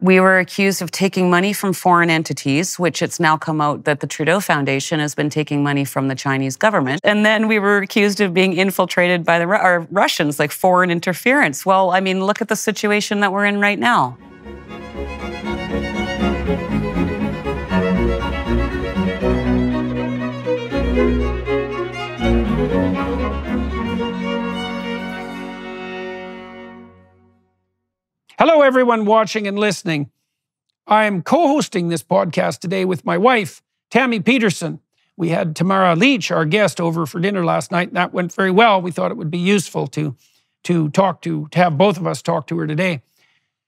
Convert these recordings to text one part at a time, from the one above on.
we were accused of taking money from foreign entities, which it's now come out that the Trudeau Foundation has been taking money from the Chinese government. And then we were accused of being infiltrated by the Russians, like foreign interference. Well, I mean, look at the situation that we're in right now. Hello, everyone watching and listening. I'm co hosting this podcast today with my wife, Tammy Peterson. We had Tamara Lich, our guest, over for dinner last night, and that went very well. We thought it would be useful to, to talk to, to have both of us talk to her today.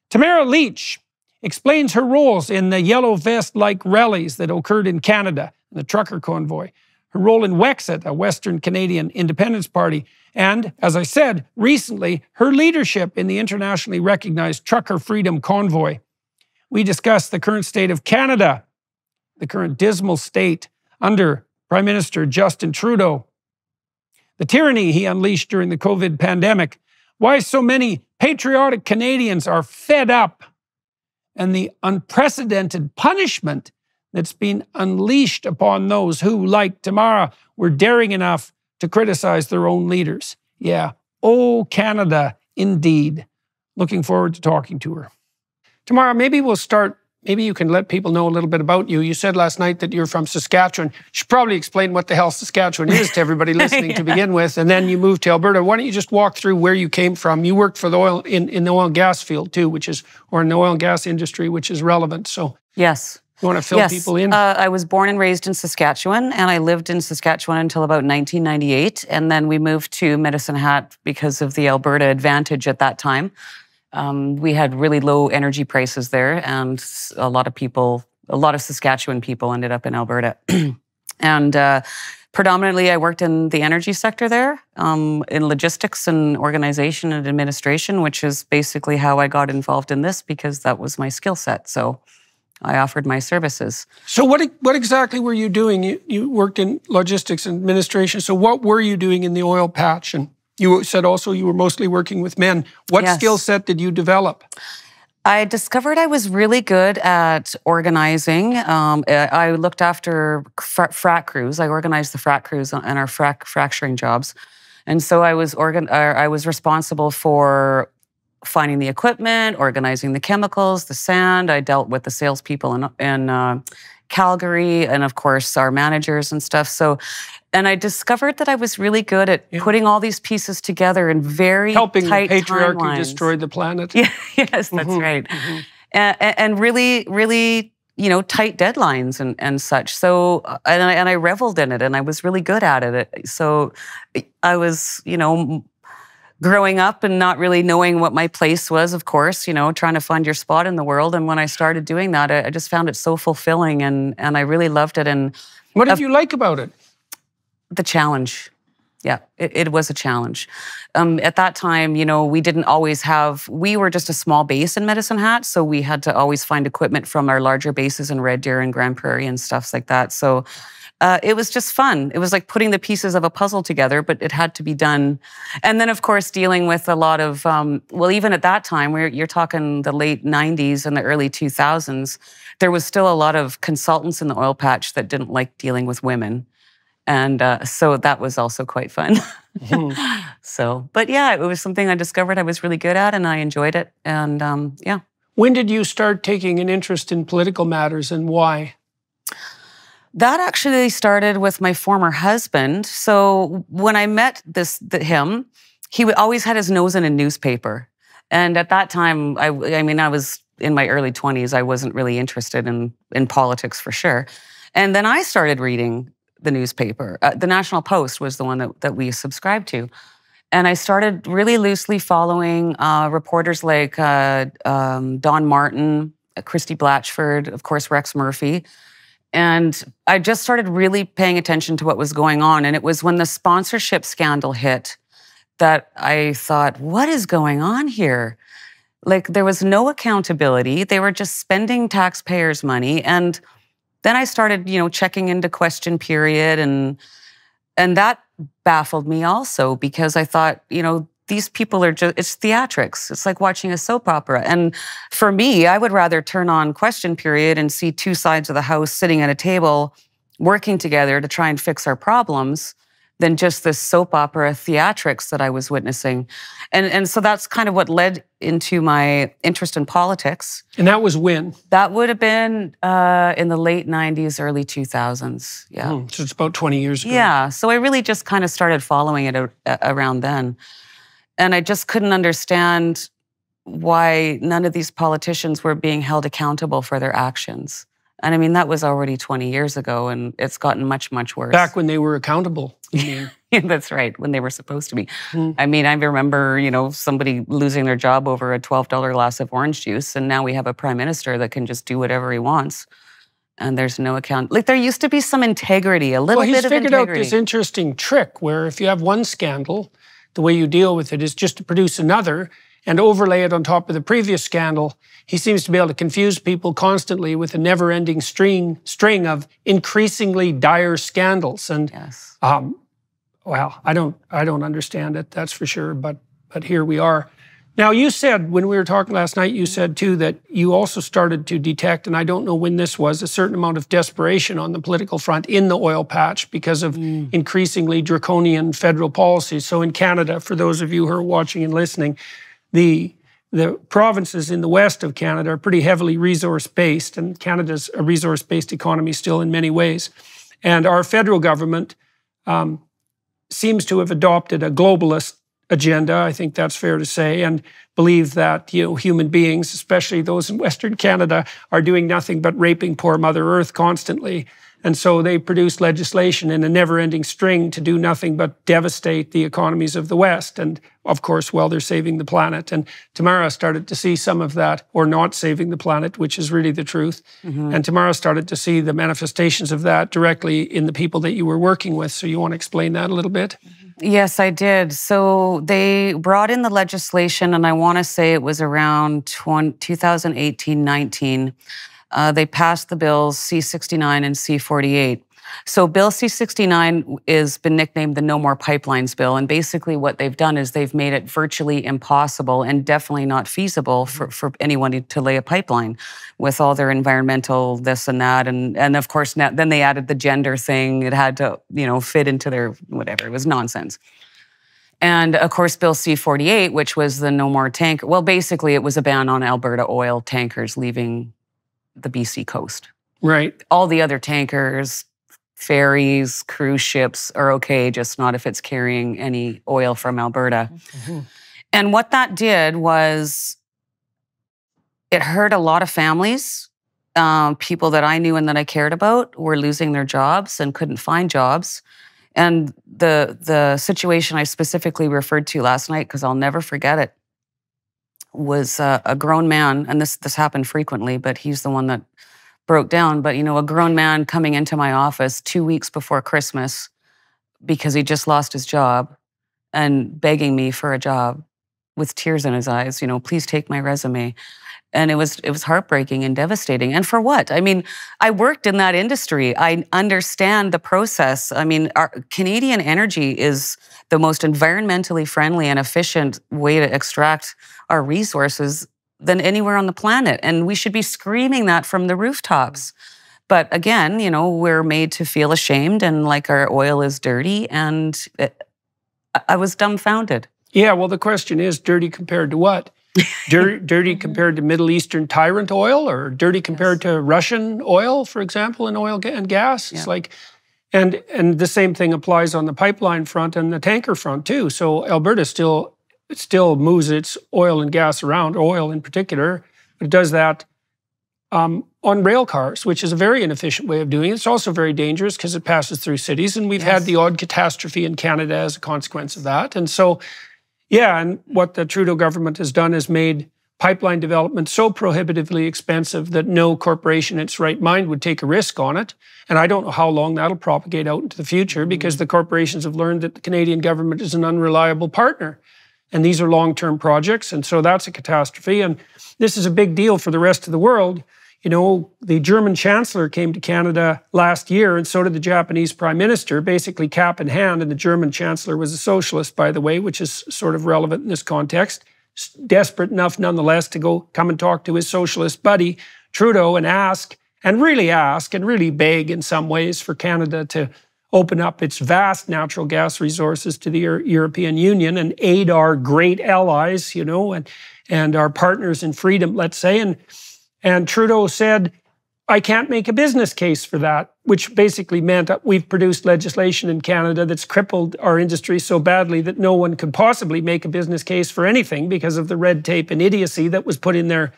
Tamara Lich explains her roles in the yellow vest like rallies that occurred in Canada, and the trucker convoy, her role in Wexit, a Western Canadian independence party, and, as I said, recently, her leadership in the internationally recognized Trucker Freedom Convoy. We discussed the current state of Canada, the current dismal state under Prime Minister Justin Trudeau, the tyranny he unleashed during the COVID pandemic, why so many patriotic Canadians are fed up, and the unprecedented punishment that's been unleashed upon those who, like Tamara, were daring enough to criticize their own leaders. Yeah, oh, Canada, indeed. Looking forward to talking to her. Tamara, maybe we'll start. Maybe you can let people know a little bit about you. You said last night that you're from Saskatchewan. You should probably explain what the hell Saskatchewan is to everybody listening yeah. to begin with. And then you moved to Alberta. Why don't you just walk through where you came from? You worked for the oil in, in the oil and gas field too, which is, or in the oil and gas industry, which is relevant. So Yes. You want to fill yes. people in? Uh, I was born and raised in Saskatchewan, and I lived in Saskatchewan until about 1998. And then we moved to Medicine Hat because of the Alberta advantage at that time. Um, we had really low energy prices there, and a lot of people, a lot of Saskatchewan people ended up in Alberta. and uh, predominantly, I worked in the energy sector there, um, in logistics and organization and administration, which is basically how I got involved in this because that was my skill set. So I offered my services. So what what exactly were you doing? You, you worked in logistics and administration. So what were you doing in the oil patch? And you said also you were mostly working with men. What yes. skill set did you develop? I discovered I was really good at organizing. Um, I looked after frac crews. I organized the frac crews and our frac fracturing jobs, and so I was organ. I was responsible for finding the equipment, organizing the chemicals, the sand. I dealt with the salespeople in, in uh, Calgary, and of course our managers and stuff. So, and I discovered that I was really good at yeah. putting all these pieces together in very helping tight the patriarchy timelines. destroy the planet. Yeah, yes, that's mm-hmm. right. Mm-hmm. And, and really, really you know, tight deadlines and, and such. So, uh, and I, and I reveled in it and I was really good at it. So I was, you know, growing up and not really knowing what my place was, of course, you know, trying to find your spot in the world. And when I started doing that, I, just found it so fulfilling and, and I really loved it. And what did uh, you like about it? The challenge. Yeah, it, it was a challenge. Um, at that time, you know, we didn't always have, we were just a small base in Medicine Hat. So we had to always find equipment from our larger bases in Red Deer and Grande Prairie and stuff like that. So uh, it was just fun. It was like putting the pieces of a puzzle together, but it had to be done. And then, of course, dealing with a lot of, um, well, even at that time, where you're talking the late 90s and the early 2000s, there was still a lot of consultants in the oil patch that didn't like dealing with women. And uh, so that was also quite fun. mm-hmm. So, but yeah, it was something I discovered I was really good at and I enjoyed it. And um, yeah. When did you start taking an interest in political matters and why? That actually started with my former husband. So when I met this him, he always had his nose in a newspaper. And at that time, I, I mean, I was in my early 20s. I wasn't really interested in, in politics for sure. And then I started reading the newspaper. Uh, the National Post was the one that, that we subscribed to. And I started really loosely following uh, reporters like uh, um, Don Martin, Christie Blatchford, of course, Rex Murphy. And I just started really paying attention to what was going on. And it was when the sponsorship scandal hit that I thought, what is going on here? Like there was no accountability. They were just spending taxpayers' money. And then I started, you know, checking into question period and and that baffled me also because I thought, you know, these people are just, it's theatrics. It's like watching a soap opera. And for me, I would rather turn on question period and see two sides of the house sitting at a table working together to try and fix our problems than just this soap opera theatrics that I was witnessing. And, and so that's kind of what led into my interest in politics. And that was when? That would have been uh, in the late 90s, early 2000s. Yeah. Hmm, so it's about 20 years ago. Yeah. So I really just kind of started following it a, a, around then. And I just couldn't understand why none of these politicians were being held accountable for their actions. And I mean, that was already 20 years ago, and it's gotten much, much worse. Back when they were accountable. yeah, that's right, when they were supposed to be. Mm. I mean, I remember, you know, somebody losing their job over a $12 glass of orange juice, and now we have a prime minister that can just do whatever he wants. And there's no account. Like there used to be some integrity, a little well, bit of integrity. He's figured out this interesting trick where if you have one scandal, the way you deal with it is just to produce another and overlay it on top of the previous scandal. He seems to be able to confuse people constantly with a never-ending string string of increasingly dire scandals. And yes. um, well, I don't I don't understand it. That's for sure. But but here we are. Now, you said when we were talking last night, you said too that you also started to detect, and I don't know when this was, a certain amount of desperation on the political front in the oil patch because of mm. increasingly draconian federal policies. So, in Canada, for those of you who are watching and listening, the the provinces in the west of Canada are pretty heavily resource based, and Canada's a resource based economy still in many ways. And our federal government um, seems to have adopted a globalist agenda. I think that's fair to say, and believe that you know human beings, especially those in Western Canada, are doing nothing but raping poor Mother Earth constantly. And so they produced legislation in a never ending string to do nothing but devastate the economies of the West. And of course, while they're saving the planet. And Tamara started to see some of that, or not saving the planet, which is really the truth. Mm-hmm. And Tamara started to see the manifestations of that directly in the people that you were working with. So you want to explain that a little bit? Yes, I did. So they brought in the legislation, and I want to say it was around 2018 19 uh, they passed the bills C69 and C48. So Bill C69 has been nicknamed the No More Pipelines Bill, and basically what they've done is they've made it virtually impossible and definitely not feasible for, for anyone to lay a pipeline with all their environmental this and that, and and of course now, then they added the gender thing. It had to you know fit into their whatever. It was nonsense. And of course, Bill C 48, which was the no more Tank. Well, basically, it was a ban on Alberta oil tankers leaving the BC coast. Right. All the other tankers, ferries, cruise ships are okay, just not if it's carrying any oil from Alberta. Mm-hmm. And what that did was it hurt a lot of families. Um, people that I knew and that I cared about were losing their jobs and couldn't find jobs. And the the situation I specifically referred to last night, because I'll never forget it, was uh, a grown man, and this this happened frequently, but he's the one that broke down. But you know, a grown man coming into my office two weeks before Christmas because he just lost his job and begging me for a job with tears in his eyes. You know, please take my resume and it was it was heartbreaking and devastating and for what i mean i worked in that industry i understand the process i mean our canadian energy is the most environmentally friendly and efficient way to extract our resources than anywhere on the planet and we should be screaming that from the rooftops but again you know we're made to feel ashamed and like our oil is dirty and it, i was dumbfounded yeah well the question is dirty compared to what dirty, dirty compared to Middle Eastern tyrant oil, or dirty compared yes. to Russian oil, for example, in oil and gas. Yeah. It's like, and and the same thing applies on the pipeline front and the tanker front too. So Alberta still still moves its oil and gas around, oil in particular, but it does that um, on rail cars, which is a very inefficient way of doing it. It's also very dangerous because it passes through cities, and we've yes. had the odd catastrophe in Canada as a consequence of that. And so yeah, and what the Trudeau government has done is made pipeline development so prohibitively expensive that no corporation in its right mind would take a risk on it. And I don't know how long that'll propagate out into the future mm-hmm. because the corporations have learned that the Canadian government is an unreliable partner. And these are long term projects. And so that's a catastrophe. And this is a big deal for the rest of the world. you know, the German chancellor came to Canada last year, and so did the Japanese prime minister, basically cap in hand. And the German chancellor was a socialist, by the way, which is sort of relevant in this context. Desperate enough, nonetheless, to go come and talk to his socialist buddy, Trudeau, and ask, and really ask, and really beg in some ways for Canada to open up its vast natural gas resources to the European Union and aid our great allies, you know, and, and our partners in freedom, let's say. And and Trudeau said, I can't make a business case for that, which basically meant that we've produced legislation in Canada that's crippled our industry so badly that no one could possibly make a business case for anything because of the red tape and idiocy that was put in there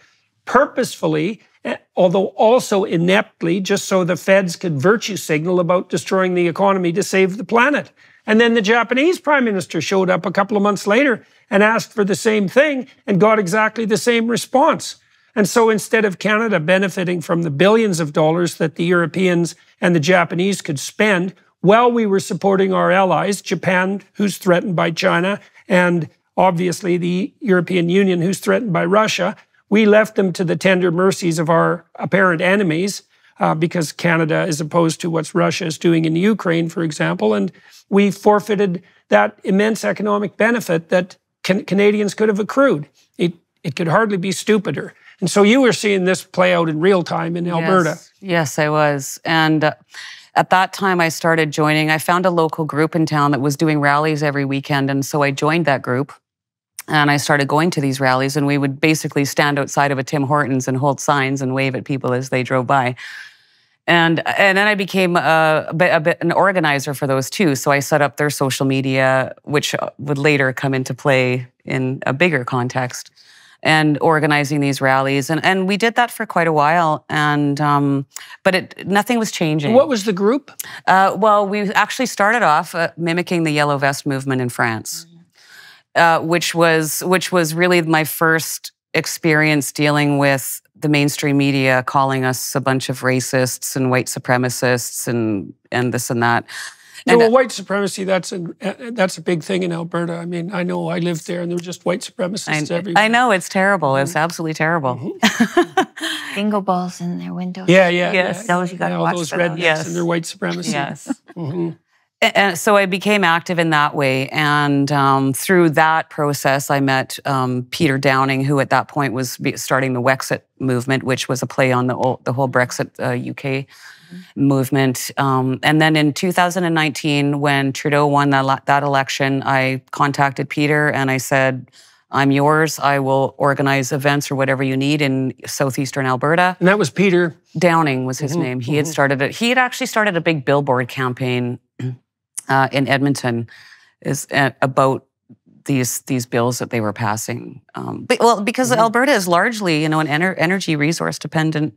purposefully, eh, although also ineptly, just so the feds could virtue signal about destroying the economy to save the planet. And then the Japanese prime minister showed up a couple of months later and asked for the same thing and got exactly the same response. And so instead of Canada benefiting from the billions of dollars that the Europeans and the Japanese could spend while we were supporting our allies, Japan, who's threatened by China, and obviously the European Union, who's threatened by Russia, we left them to the tender mercies of our apparent enemies. Uh, because Canada is opposed to what Russia is doing in Ukraine, for example, and we forfeited that immense economic benefit that can Canadians could have accrued. It, it could hardly be stupider. And so you were seeing this play out in real time in Alberta. Yes, yes I was. And uh, at that time, I started joining. I found a local group in town that was doing rallies every weekend. And so I joined that group. And I started going to these rallies, and we would basically stand outside of a Tim Hortons and hold signs and wave at people as they drove by. And and then I became a, a, bit, a bit an organizer for those too. So I set up their social media, which would later come into play in a bigger context and organizing these rallies. And, and we did that for quite a while. And um, but it nothing was changing. What was the group? Uh, well, we actually started off uh, mimicking the Yellow Vest movement in France, uh, which was which was really my first experience dealing with the mainstream media calling us a bunch of racists and white supremacists and and this and that. And well, white supremacy, that's a, that's a big thing in Alberta. I mean, I know I lived there and there were just white supremacists I, everywhere. I know, it's terrible. Mm-hmm. It's absolutely terrible. Mm-hmm. Bingo balls in their windows. Yeah, yeah. Yes. Yeah. Those you got to watch all those for rednecks. Yes. and their white supremacy. Yes. mm-hmm. And so I became active in that way. And um, through that process, I met um, Peter Downing, who at that point was starting the Wexit movement, which was a play on the, the whole Brexit uh, UK movement. Um, and then in 2019, when Trudeau won that, that election, I contacted Peter and I said, I'm yours. I will organize events or whatever you need in southeastern Alberta. And that was Peter Downing was his mm-hmm, name. He mm-hmm. had started it. He had actually started a big billboard campaign uh, in Edmonton, is uh, about these these bills that they were passing. Um, but, well, because mm-hmm. Alberta is largely you know an ener- energy resource dependent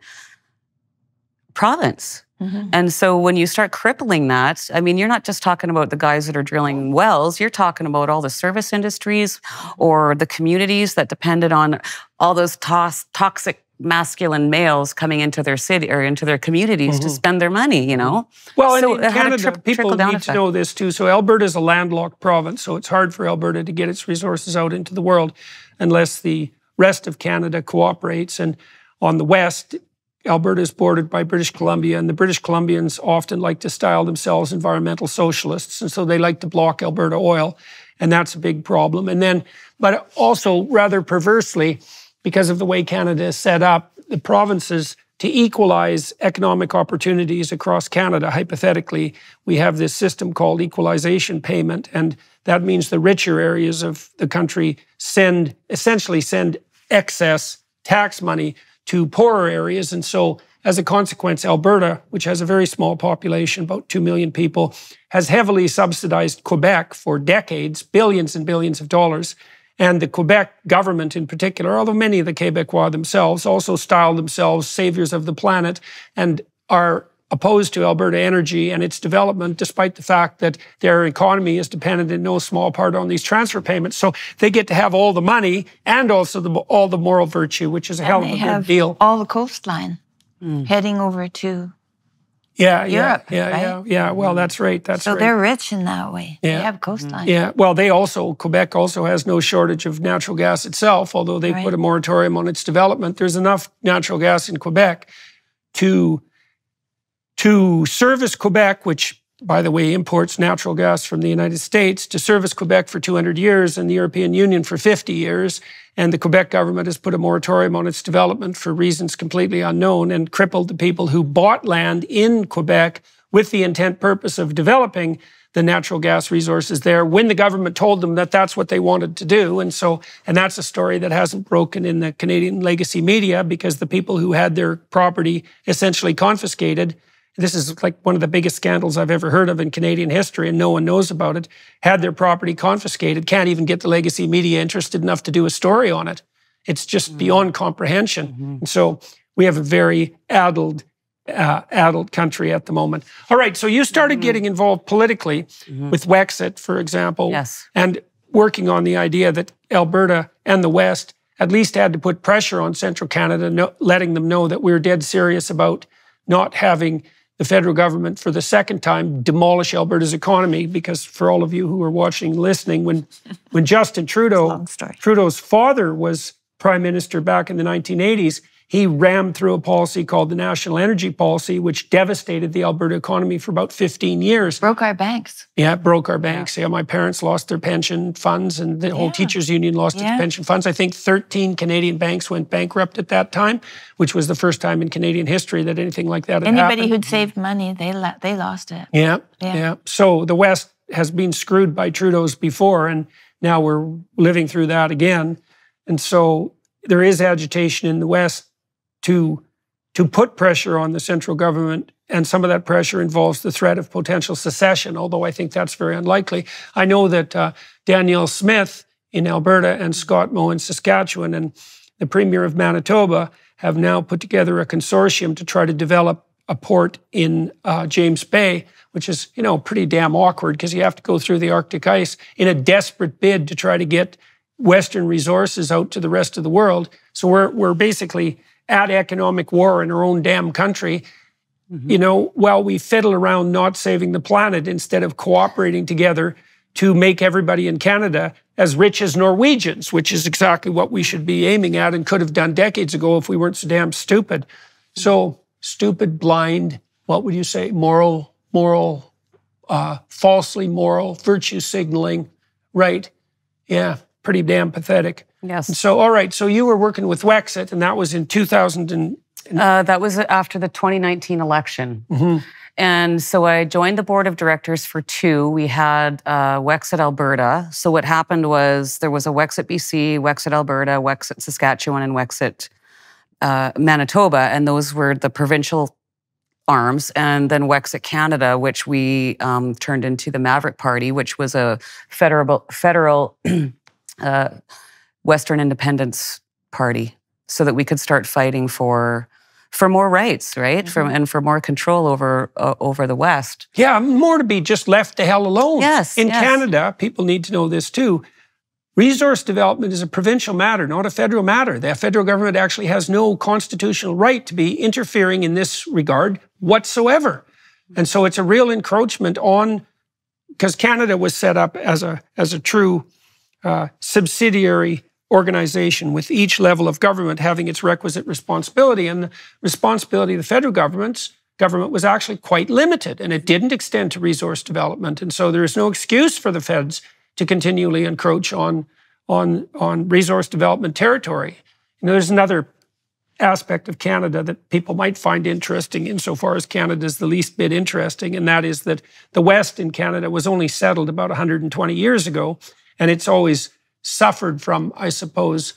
province. Mm-hmm. And so when you start crippling that, I mean, you're not just talking about the guys that are drilling wells, you're talking about all the service industries or the communities that depended on all those tos- toxic masculine males coming into their city or into their communities mm-hmm. to spend their money, you know? Well, so in Canada, tri- people need effect. to know this too. So Alberta is a landlocked province, so it's hard for Alberta to get its resources out into the world unless the rest of Canada cooperates. And on the west, Alberta is bordered by British Columbia, and the British Columbians often like to style themselves environmental socialists, and so they like to block Alberta oil, and that's a big problem. And then, but also rather perversely, because of the way Canada is set up, the provinces to equalize economic opportunities across Canada, hypothetically, we have this system called equalization payment, and that means the richer areas of the country send essentially send excess tax money to poorer areas. And so, as a consequence, Alberta, which has a very small population, about 2 million people, has heavily subsidized Quebec for decades, billions and billions of dollars. And the Quebec government, in particular, although many of the Quebecois themselves also style themselves saviors of the planet and are opposed to Alberta energy and its development, despite the fact that their economy is dependent in no small part on these transfer payments. So they get to have all the money and also the, all the moral virtue, which is a hell of a good deal. All the coastline mm. heading over to Yeah, yeah, Europe, yeah, right? yeah, yeah. Well, that's right. That's so right. they're rich in that way. Yeah. They have coastline. Yeah, well, they also, Quebec also has no shortage of natural gas itself, although they Right. put a moratorium on its development. There's enough natural gas in Quebec to, to service Quebec, which, by the way, imports natural gas from the United States, to service Quebec for 200 years and the European Union for 50 years. And the Quebec government has put a moratorium on its development for reasons completely unknown and crippled the people who bought land in Quebec with the intent purpose of developing the natural gas resources there when the government told them that that's what they wanted to do. And so, and that's a story that hasn't broken in the Canadian legacy media because the people who had their property essentially confiscated, this is like one of the biggest scandals I've ever heard of in Canadian history, and no one knows about it, had their property confiscated, can't even get the legacy media interested enough to do a story on it. It's just mm. beyond comprehension. Mm-hmm. And so we have a very addled uh, adult country at the moment. All right, so you started mm-hmm. getting involved politically mm-hmm. with Wexit, for example, Yes. and working on the idea that Alberta and the West at least had to put pressure on central Canada, no, letting them know that we're dead serious about not having the federal government for the second time demolish Alberta's economy. Because for all of you who are watching, and listening, when when Justin Trudeau. Trudeau's father was prime minister back in the 1980s, he rammed through a policy called the National Energy Policy, which devastated the Alberta economy for about 15 years. Broke our banks. Yeah, broke our banks. Yeah. my parents lost their pension funds, and the whole teachers' union lost its pension funds. I think 13 Canadian banks went bankrupt at that time, which was the first time in Canadian history that anything like that had Anybody happened. who'd saved money, they la- they lost it. Yeah, yeah, Yeah. So the West has been screwed by Trudeau's before, and now we're living through that again. And so there is agitation in the West to to put pressure on the central government, and some of that pressure involves the threat of potential secession. Although I think that's very unlikely. I know that uh, Danielle Smith in Alberta and Scott Moe in Saskatchewan and the Premier of Manitoba have now put together a consortium to try to develop a port in uh, James Bay, which is you know pretty damn awkward because you have to go through the Arctic ice in a desperate bid to try to get Western resources out to the rest of the world. So we're we're basically at economic war in our own damn country. You know, while we fiddle around not saving the planet instead of cooperating together to make everybody in Canada as rich as Norwegians, which is exactly what we should be aiming at and could have done decades ago if we weren't so damn stupid. So stupid, blind, what would you say? Moral, moral, uh, falsely moral, virtue signaling, right? Yeah, pretty damn pathetic. Yes. And so, all right, so you were working with Wexit, and that was in 2000 and Uh, that was after the 2019 election. And so I joined the board of directors for two. We had uh, Wexit Alberta. So what happened was there was a Wexit BC, Wexit Alberta, Wexit Saskatchewan, and Wexit uh, Manitoba, and those were the provincial arms. And then Wexit Canada, which we um, turned into the Maverick Party, which was a federal federal uh, Western Independence Party, so that we could start fighting for for more rights, right? For, and for more control over uh, over the West. Yeah, more to be just left the hell alone. Yes, In yes. Canada, people need to know this too. Resource development is a provincial matter, not a federal matter. The federal government actually has no constitutional right to be interfering in this regard whatsoever. And so it's a real encroachment on, because Canada was set up as a, as a true uh, subsidiary organization with each level of government having its requisite responsibility. And the responsibility of the federal government's government was actually quite limited and it didn't extend to resource development. And so there is no excuse for the feds to continually encroach on, on, on resource development territory. You know, there's another aspect of Canada that people might find interesting insofar as Canada is the least bit interesting, and that is that the West in Canada was only settled about 120 years ago, and it's always suffered from, I suppose,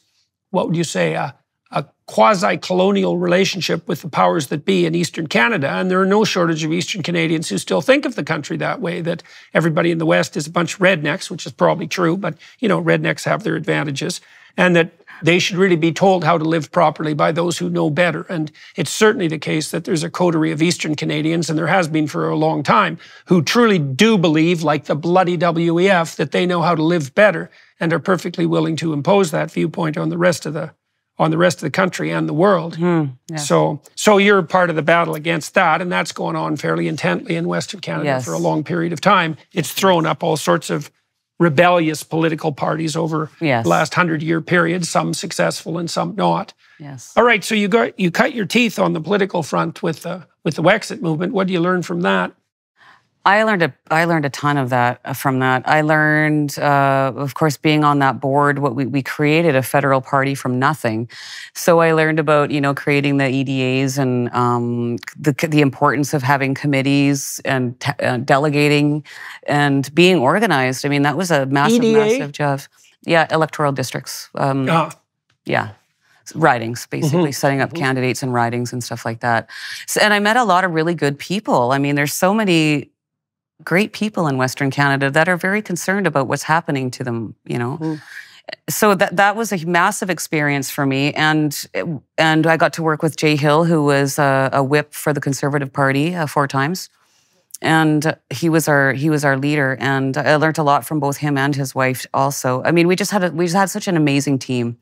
what would you say, a, a quasi colonial relationship with the powers that be in Eastern Canada. And there are no shortage of Eastern Canadians who still think of the country that way, that everybody in the West is a bunch of rednecks, which is probably true, but, you know, rednecks have their advantages, and that they should really be told how to live properly by those who know better. And it's certainly the case that there's a coterie of Eastern Canadians, and there has been for a long time, who truly do believe, like the bloody WEF, that they know how to live better and are perfectly willing to impose that viewpoint on the rest of the on the rest of the country and the world. Hmm, yes. So, so you're part of the battle against that, and that's going on fairly intently in Western Canada Yes. for a long period of time. It's thrown up all sorts of rebellious political parties over Yes. the last hundred year period, some successful and some not. yes. All right, so you got you cut your teeth on the political front with the with the Wexit movement. What do you learn from that? I learned a I learned a ton of that uh, from that. I learned, uh, of course, being on that board. What we we created a federal party from nothing, so I learned about you know creating the EDAs and um, the the importance of having committees and t- uh, delegating and being organized. I mean, that was a massive, EDA? massive job. Yeah, electoral districts. Um, Ah, yeah ridings basically setting up candidates and ridings and stuff like that so, and i met a lot of really good people i mean there's so many great people in western canada that are very concerned about what's happening to them you know? Mm. so that that was a massive experience for me. And and i got to work with jay hill who was a, a whip for the conservative party uh, four times. And he was our he was our leader. And i learned a lot from both him and his wife also. I mean we just had a, we just had such an amazing team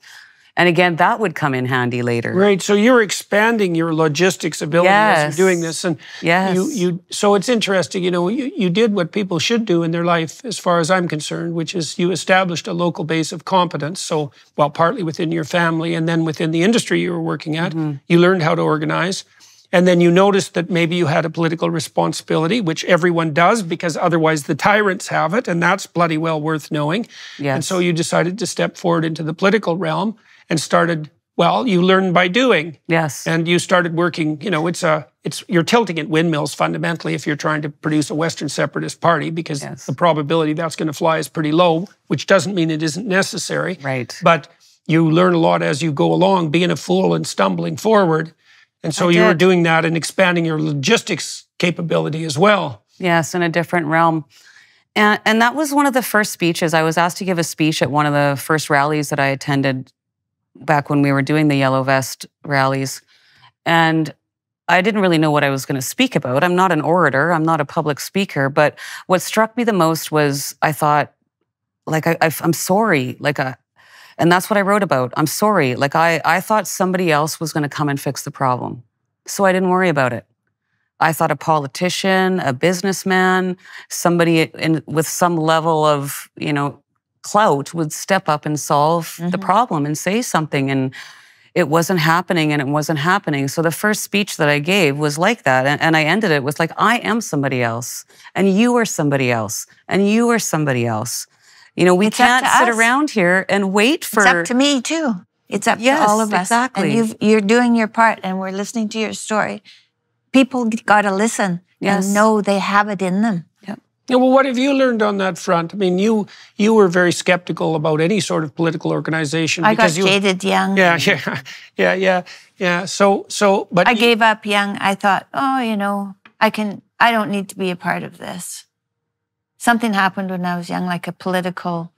and again that would come in handy later right. So you're expanding your logistics ability as Yes. you're doing this, and yes you you. So it's interesting. You know, you, you did what people should do in their life, as far as I'm concerned, which is you established a local base of competence. So, well, partly within your family, and then within the industry you were working at, mm-hmm. you learned how to organize. And then you noticed that maybe you had a political responsibility, which everyone does, because otherwise the tyrants have it, and that's bloody well worth knowing. yes And so you decided to step forward into the political realm and started, well, you learn by doing. yes And you started working, you know, it's a it's you're tilting at windmills fundamentally if you're trying to produce a Western separatist party because Yes. the probability that's going to fly is pretty low, which doesn't mean it isn't necessary. right But you learn a lot as you go along, being a fool and stumbling forward. And so you were doing that and expanding your logistics capability as well. Yes, in a different realm. And, and that was one of the first speeches. I was asked to give a speech at one of the first rallies that I attended back when we were doing the Yellow Vest rallies. And I didn't really know what I was going to speak about. I'm not an orator, I'm not a public speaker. But what struck me the most was I thought, like, I, I'm sorry. Like, I, and that's what I wrote about. I'm sorry. Like, I, I thought somebody else was going to come and fix the problem. So I didn't worry about it. I thought a politician, a businessman, somebody in, with some level of, you know, clout would step up and solve the Mhm. problem and say something. And it wasn't happening and it wasn't happening. So the first speech that I gave was like that. And, and I ended it with like, I am somebody else and you are somebody else and you are somebody else. You know, we It's can't sit around here and wait for It's up to me too. It's up Yes, to all of us. exactly. And you've, you're doing your part, and we're listening to your story. People got to listen Yes. and know they have it in them. Yeah, well, what have you learned on that front? I mean, you you were very skeptical about any sort of political organization I got because you jaded young. Yeah, yeah, yeah, yeah, yeah. So, so, but I you- gave up young. I thought, oh, you know, I can. I don't need to be a part of this. Something happened when I was young, like a political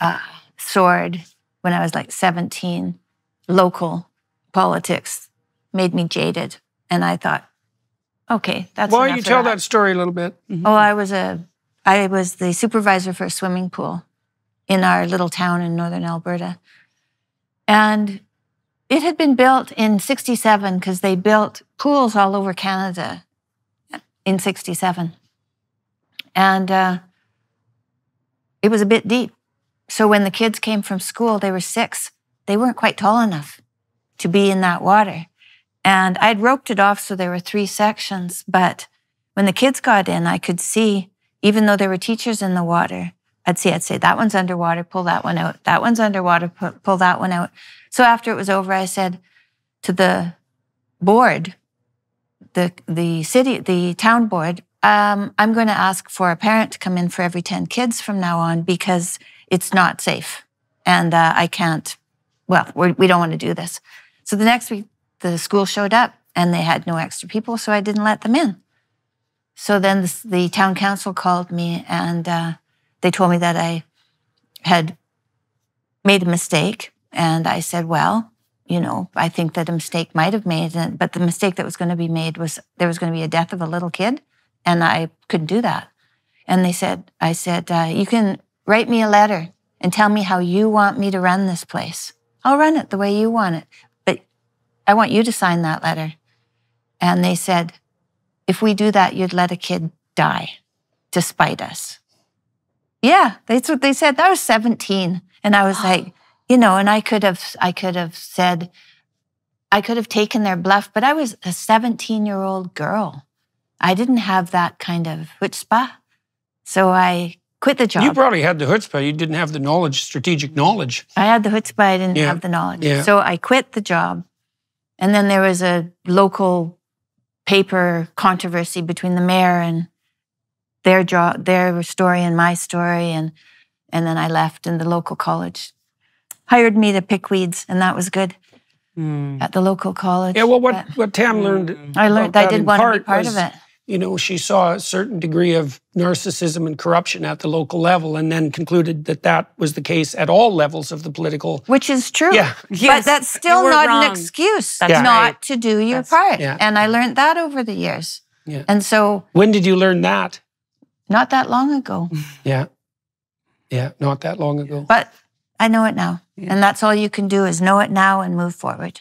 uh, sword. When I was like seventeen, local politics made me jaded, and I thought, okay, that's. why don't you tell that story a little bit? Oh, I was a, I was the supervisor for a swimming pool in our little town in northern Alberta, and it had been built in '67 because they built pools all over Canada in '67, and uh, it was a bit deep. So when the kids came from school, they were six. They weren't quite tall enough to be in that water. And I'd roped it off so there were three sections. But when the kids got in, I could see, even though there were teachers in the water, I'd see, I'd say, that one's underwater, pull that one out. That one's underwater, pu- pull that one out. So after it was over, I said to the board, the, the city, the town board, um, I'm going to ask for a parent to come in for every 10 kids from now on because it's not safe. And uh, I can't, well, we're, we don't want to do this. So the next week, the school showed up and they had no extra people, so I didn't let them in. So then the, the town council called me and uh, they told me that I had made a mistake. And I said, well, you know, I think that a mistake might have made, and- but the mistake that was going to be made was there was going to be a death of a little kid, and I couldn't do that. And they said, I said, uh, you can write me a letter and tell me how you want me to run this place. I'll run it the way you want it, I want you to sign that letter. And they said, if we do that, you'd let a kid die to spite us. Yeah, that's what they said. I was 17. And I was like, you know, and I could have, I could have said, I could have taken their bluff, but I was a 17 year old girl. I didn't have that kind of chutzpah. So I quit the job. You probably had the chutzpah. You didn't have the knowledge, strategic knowledge. I had the chutzpah. I didn't Yeah. have the knowledge. Yeah. So I quit the job. And then there was a local paper controversy between the mayor and their job, their story and my story. And, and then I left and the local college hired me to pick weeds and that was good Hmm. at the local college. Yeah, well, what, But what Tam learned. I learned about I did in want to be part part was, of it. You know, she saw a certain degree of narcissism and corruption at the local level and then concluded that that was the case at all levels of the political. Which is true. Yeah. Yes, but that's still were not an excuse That's not right. to do your That's- part. Yeah. And I learned that over the years. Yeah. And so When did you learn that? not that long ago. Yeah. Yeah, not that long ago. But I know it now. Yeah. And that's all you can do is know it now and move forward.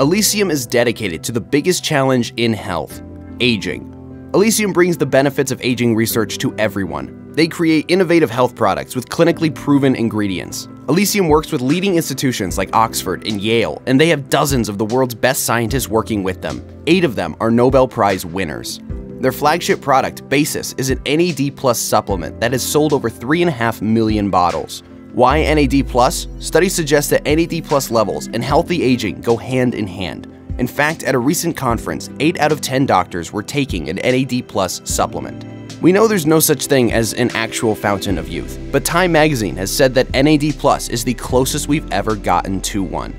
Elysium is dedicated to the biggest challenge in health aging. Elysium brings the benefits of aging research to everyone. They create innovative health products with clinically proven ingredients. Elysium works with leading institutions like Oxford and Yale, and they have dozens of the world's best scientists working with them. Eight of them are Nobel Prize winners. Their flagship product, Basis, is an NAD Plus supplement that has sold over 3.5 million bottles. Why NAD Plus? Studies suggest that NAD Plus levels and healthy aging go hand in hand. In fact, at a recent conference, 8 out of 10 doctors were taking an NAD Plus supplement. We know there's no such thing as an actual fountain of youth, but Time magazine has said that NAD Plus is the closest we've ever gotten to one.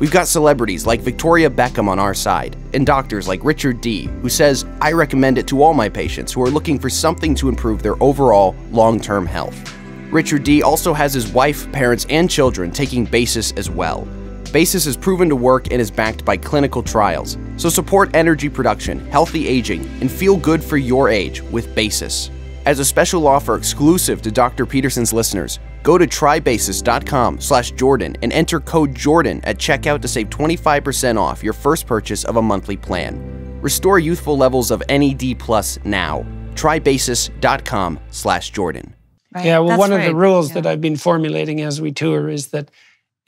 We've got celebrities like Victoria Beckham on our side, and doctors like Richard D., who says, I recommend it to all my patients who are looking for something to improve their overall long term health. Richard D. also has his wife, parents, and children taking Basis as well. Basis is proven to work and is backed by clinical trials. So support energy production, healthy aging, and feel good for your age with Basis. As a special offer exclusive to Dr. Peterson's listeners, go to trybasis.com slash Jordan and enter code Jordan at checkout to save 25% off your first purchase of a monthly plan. Restore youthful levels of NAD Plus now. Trybasis.com slash Jordan. Right. Yeah, well, That's one of the rules Yeah. that I've been formulating as we tour is that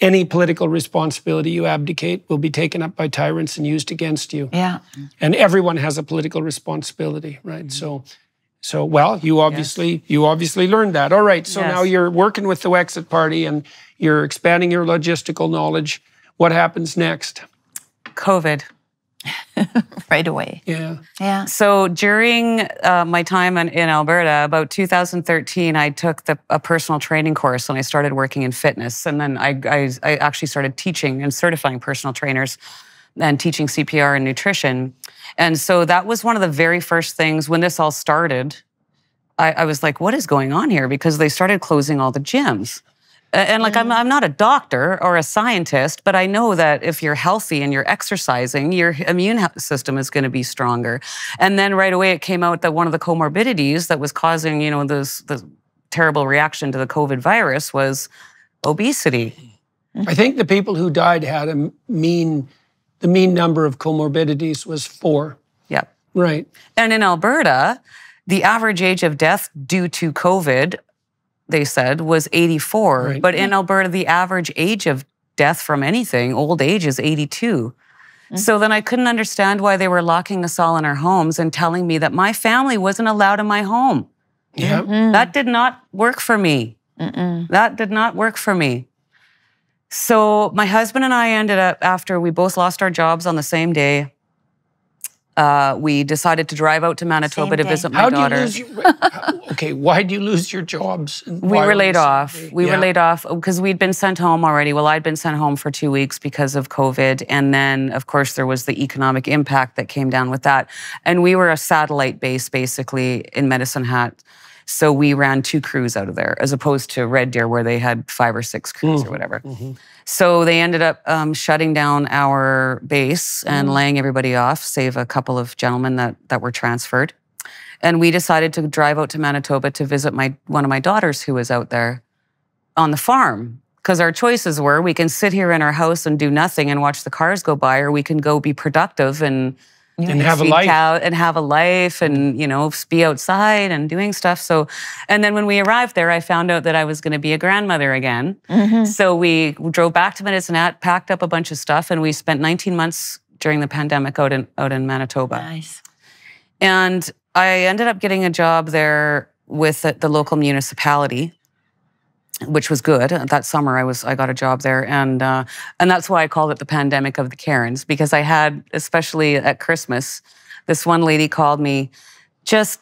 any political responsibility you abdicate will be taken up by tyrants and used against you. Yeah. And everyone has a political responsibility, right? Mm-hmm. So, so well, you obviously you obviously learned that. All right, so Yes. now you're working with the Wexit Party and you're expanding your logistical knowledge. What happens next? COVID. Right away. Yeah, Yeah. So during uh, my time in, in Alberta, about 2013, I took the, a personal training course and I started working in fitness. And then I, I, I actually started teaching and certifying personal trainers and teaching CPR and nutrition. And so that was one of the very first things when this all started. I, I was like, what is going on here? Because they started closing all the gyms. A- And like, I'm, mm-hmm. I'm not a doctor or a scientist, but I know that if you're healthy and you're exercising, your immune system is going to be stronger. And then right away, it came out that one of the comorbidities that was causing, you know, this, this terrible reaction to the COVID virus was obesity. Mm-hmm. I think the people who died had a mean, the mean number of comorbidities was four. Yep. Right. And in Alberta, the average age of death due to COVID, they said, was 84. Right. But in Alberta, the average age of death from anything, old age, is 82. Mm. So then I couldn't understand why they were locking us all in our homes and telling me that my family wasn't allowed in my home. Yeah. Mm. That did not work for me. Mm-mm. That did not work for me. So my husband and I ended up after we both lost our jobs on the same day. Uh, we decided to drive out to Manitoba to visit my How do you daughter. lose your? okay, why do you lose your jobs? we were laid off. We Yeah. were laid off because we'd been sent home already. Well, I'd been sent home for two weeks because of COVID. And then, of course, there was the economic impact that came down with that. And we were a satellite base basically in Medicine Hat. So we ran two crews out of there as opposed to Red Deer where they had five or six crews or mm-hmm, whatever. Mm-hmm. So they ended up um, shutting down our base and mm. laying everybody off, save a couple of gentlemen that, that were transferred. And we decided to drive out to Manitoba to visit my one of my daughters who was out there on the farm. because our choices were we can sit here in our house and do nothing and watch the cars go by, or we can go be productive and And have a life. out and have a life and you know be outside and doing stuff. So, and then when we arrived there, I found out that I was going to be a grandmother again. Mhm. So we drove back to Medicine packed up a bunch of stuff, and we spent 19 months during the pandemic out in out in Manitoba. Nice. And I ended up getting a job there with the, the local municipality, which was good. That summer, I was I got a job there, and uh, and that's why I called it the pandemic of the Karens because I had, especially at Christmas, this one lady called me, just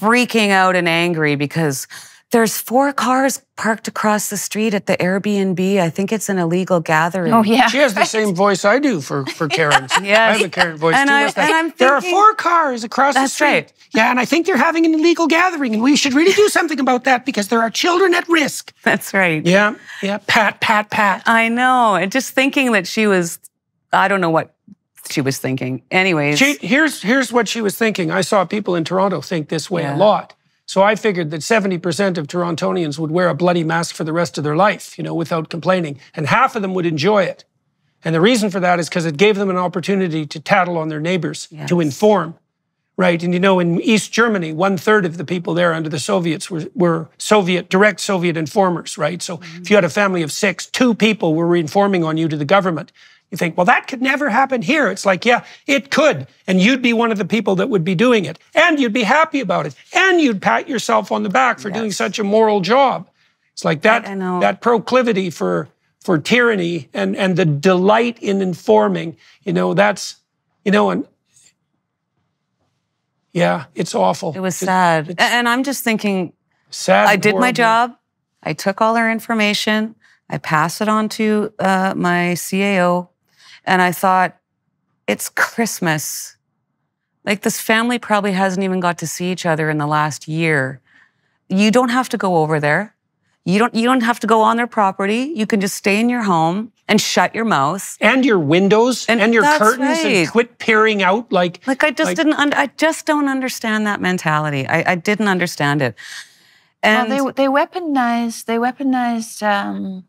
freaking out and angry because. There's four cars parked across the street at the Airbnb. I think it's an illegal gathering. Oh yeah. She has the same voice I do for, for Karens. Yes. I have a Karen voice And too. I- and I'm there are four cars across the That's street. right. Yeah, and I think they're having an illegal gathering, and we should really do something about that because there are children at risk. That's right. Yeah, yeah. Pat, pat, pat. I know. And just thinking that she was, I don't know what she was thinking. Anyways, She, here's here's what she was thinking. I saw people in Toronto think this way Yeah. a lot. So I figured that 70% of Torontonians would wear a bloody mask for the rest of their life, you know, without complaining, and half of them would enjoy it. And the reason for that is because it gave them an opportunity to tattle on their neighbors, to inform, right? And you know, in East Germany, one third of the people there under the Soviets were, were Soviet, direct Soviet informers, right? So if mm-hmm. you had a family of six, two people were informing on you to the government. You think, well, that could never happen here. It's like, yeah, it could. And you'd be one of the people that would be doing it. And you'd be happy about it. And you'd pat yourself on the back for doing such a moral job. It's like that, that proclivity for, for tyranny and, and the delight in informing, you know, that's, you know, and yeah, it's awful. it was sad. and I'm just thinking, sad. I did my job. I took all her information. I passed it on to uh, my CAO. And I thought, it's Christmas. Like this family probably hasn't even got to see each other in the last year. You don't have to go over there. You don't, you don't have to go on their property. You can just stay in your home and shut your mouth. And your windows and, And your that's curtains and quit peering out like Like I just Like- didn't. Und- I just don't understand that mentality. I, I didn't understand it. And well, they they weaponized they weaponized um,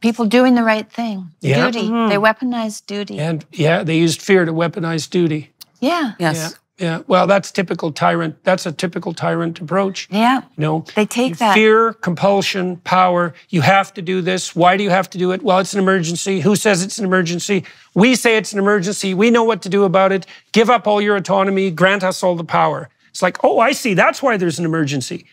people doing the right thing. Yeah. Duty. Mhm. They weaponized duty. And yeah, they used fear to weaponize duty. Yeah. yes, Yeah. Yeah. Well, that's typical tyrant. That's a typical tyrant approach. Yeah. You know, They take that. fear, compulsion, power. You have to do this. Why do you have to do it? Well, it's an emergency. Who says it's an emergency? We say it's an emergency. We know what to do about it. Give up all your autonomy. Grant us all the power. It's like, oh, I see. That's why there's an emergency.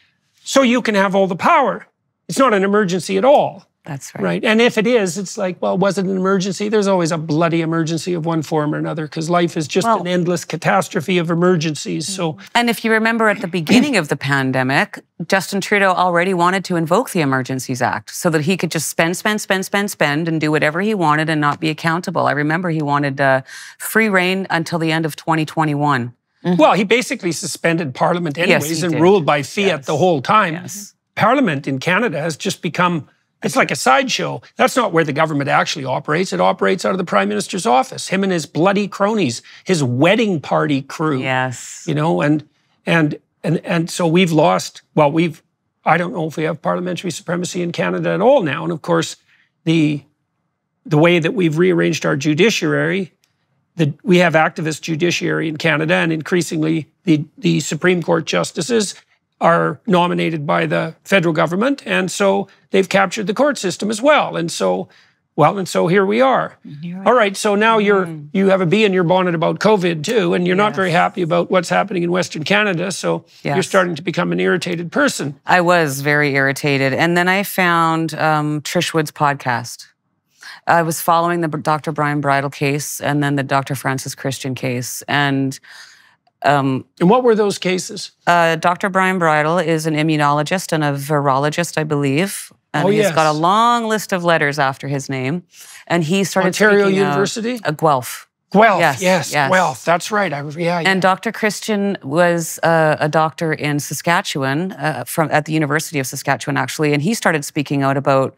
So you can have all the power. It's not an emergency at all. That's right. Right. And if it is, it's like, well, was it an emergency? There's always a bloody emergency of one form or another because life is just Well- an endless catastrophe of emergencies. So, And if you remember at the beginning of the pandemic, Justin Trudeau already wanted to invoke the Emergencies Act so that he could just spend, spend, spend, spend, spend, and do whatever he wanted and not be accountable. I remember he wanted uh, free rein until the end of 2021. well, he basically suspended Parliament Mm-hmm. Yes, anyways and did. ruled by fiat Yes. the whole time. Yes. Parliament in Canada has just become. It's like a sideshow. That's not where the government actually operates. It operates out of the prime minister's office. Him and his bloody cronies, his wedding party crew. Yes. you know and and and and so we've lost well we've i don't know if we have parliamentary supremacy in canada at all now and of course the the way that we've rearranged our judiciary that we have activist judiciary in canada and increasingly the the supreme court justices are nominated by the federal government and so they've captured the court system as well and so well and so here we are all right so now you're you have a bee in your bonnet about covid too and you're not very happy about what's happening in western canada so you're starting to become an irritated person I was very irritated. And then I found um, Trish Wood's podcast. I was following the Dr. Brian Bridle case and then the Dr. Francis Christian case. And um, and what were those cases uh, Dr. Brian Bridle is an immunologist and a virologist, I believe. And Oh, he's got a long list of letters after his name. And he started ontario out- university uh, Guelph. guelph Yes, yes, yes. guelph that's right I, yeah, yeah. And Dr. Christian was uh, a doctor in Saskatchewan, uh, from at the University of Saskatchewan, actually, and he started speaking out about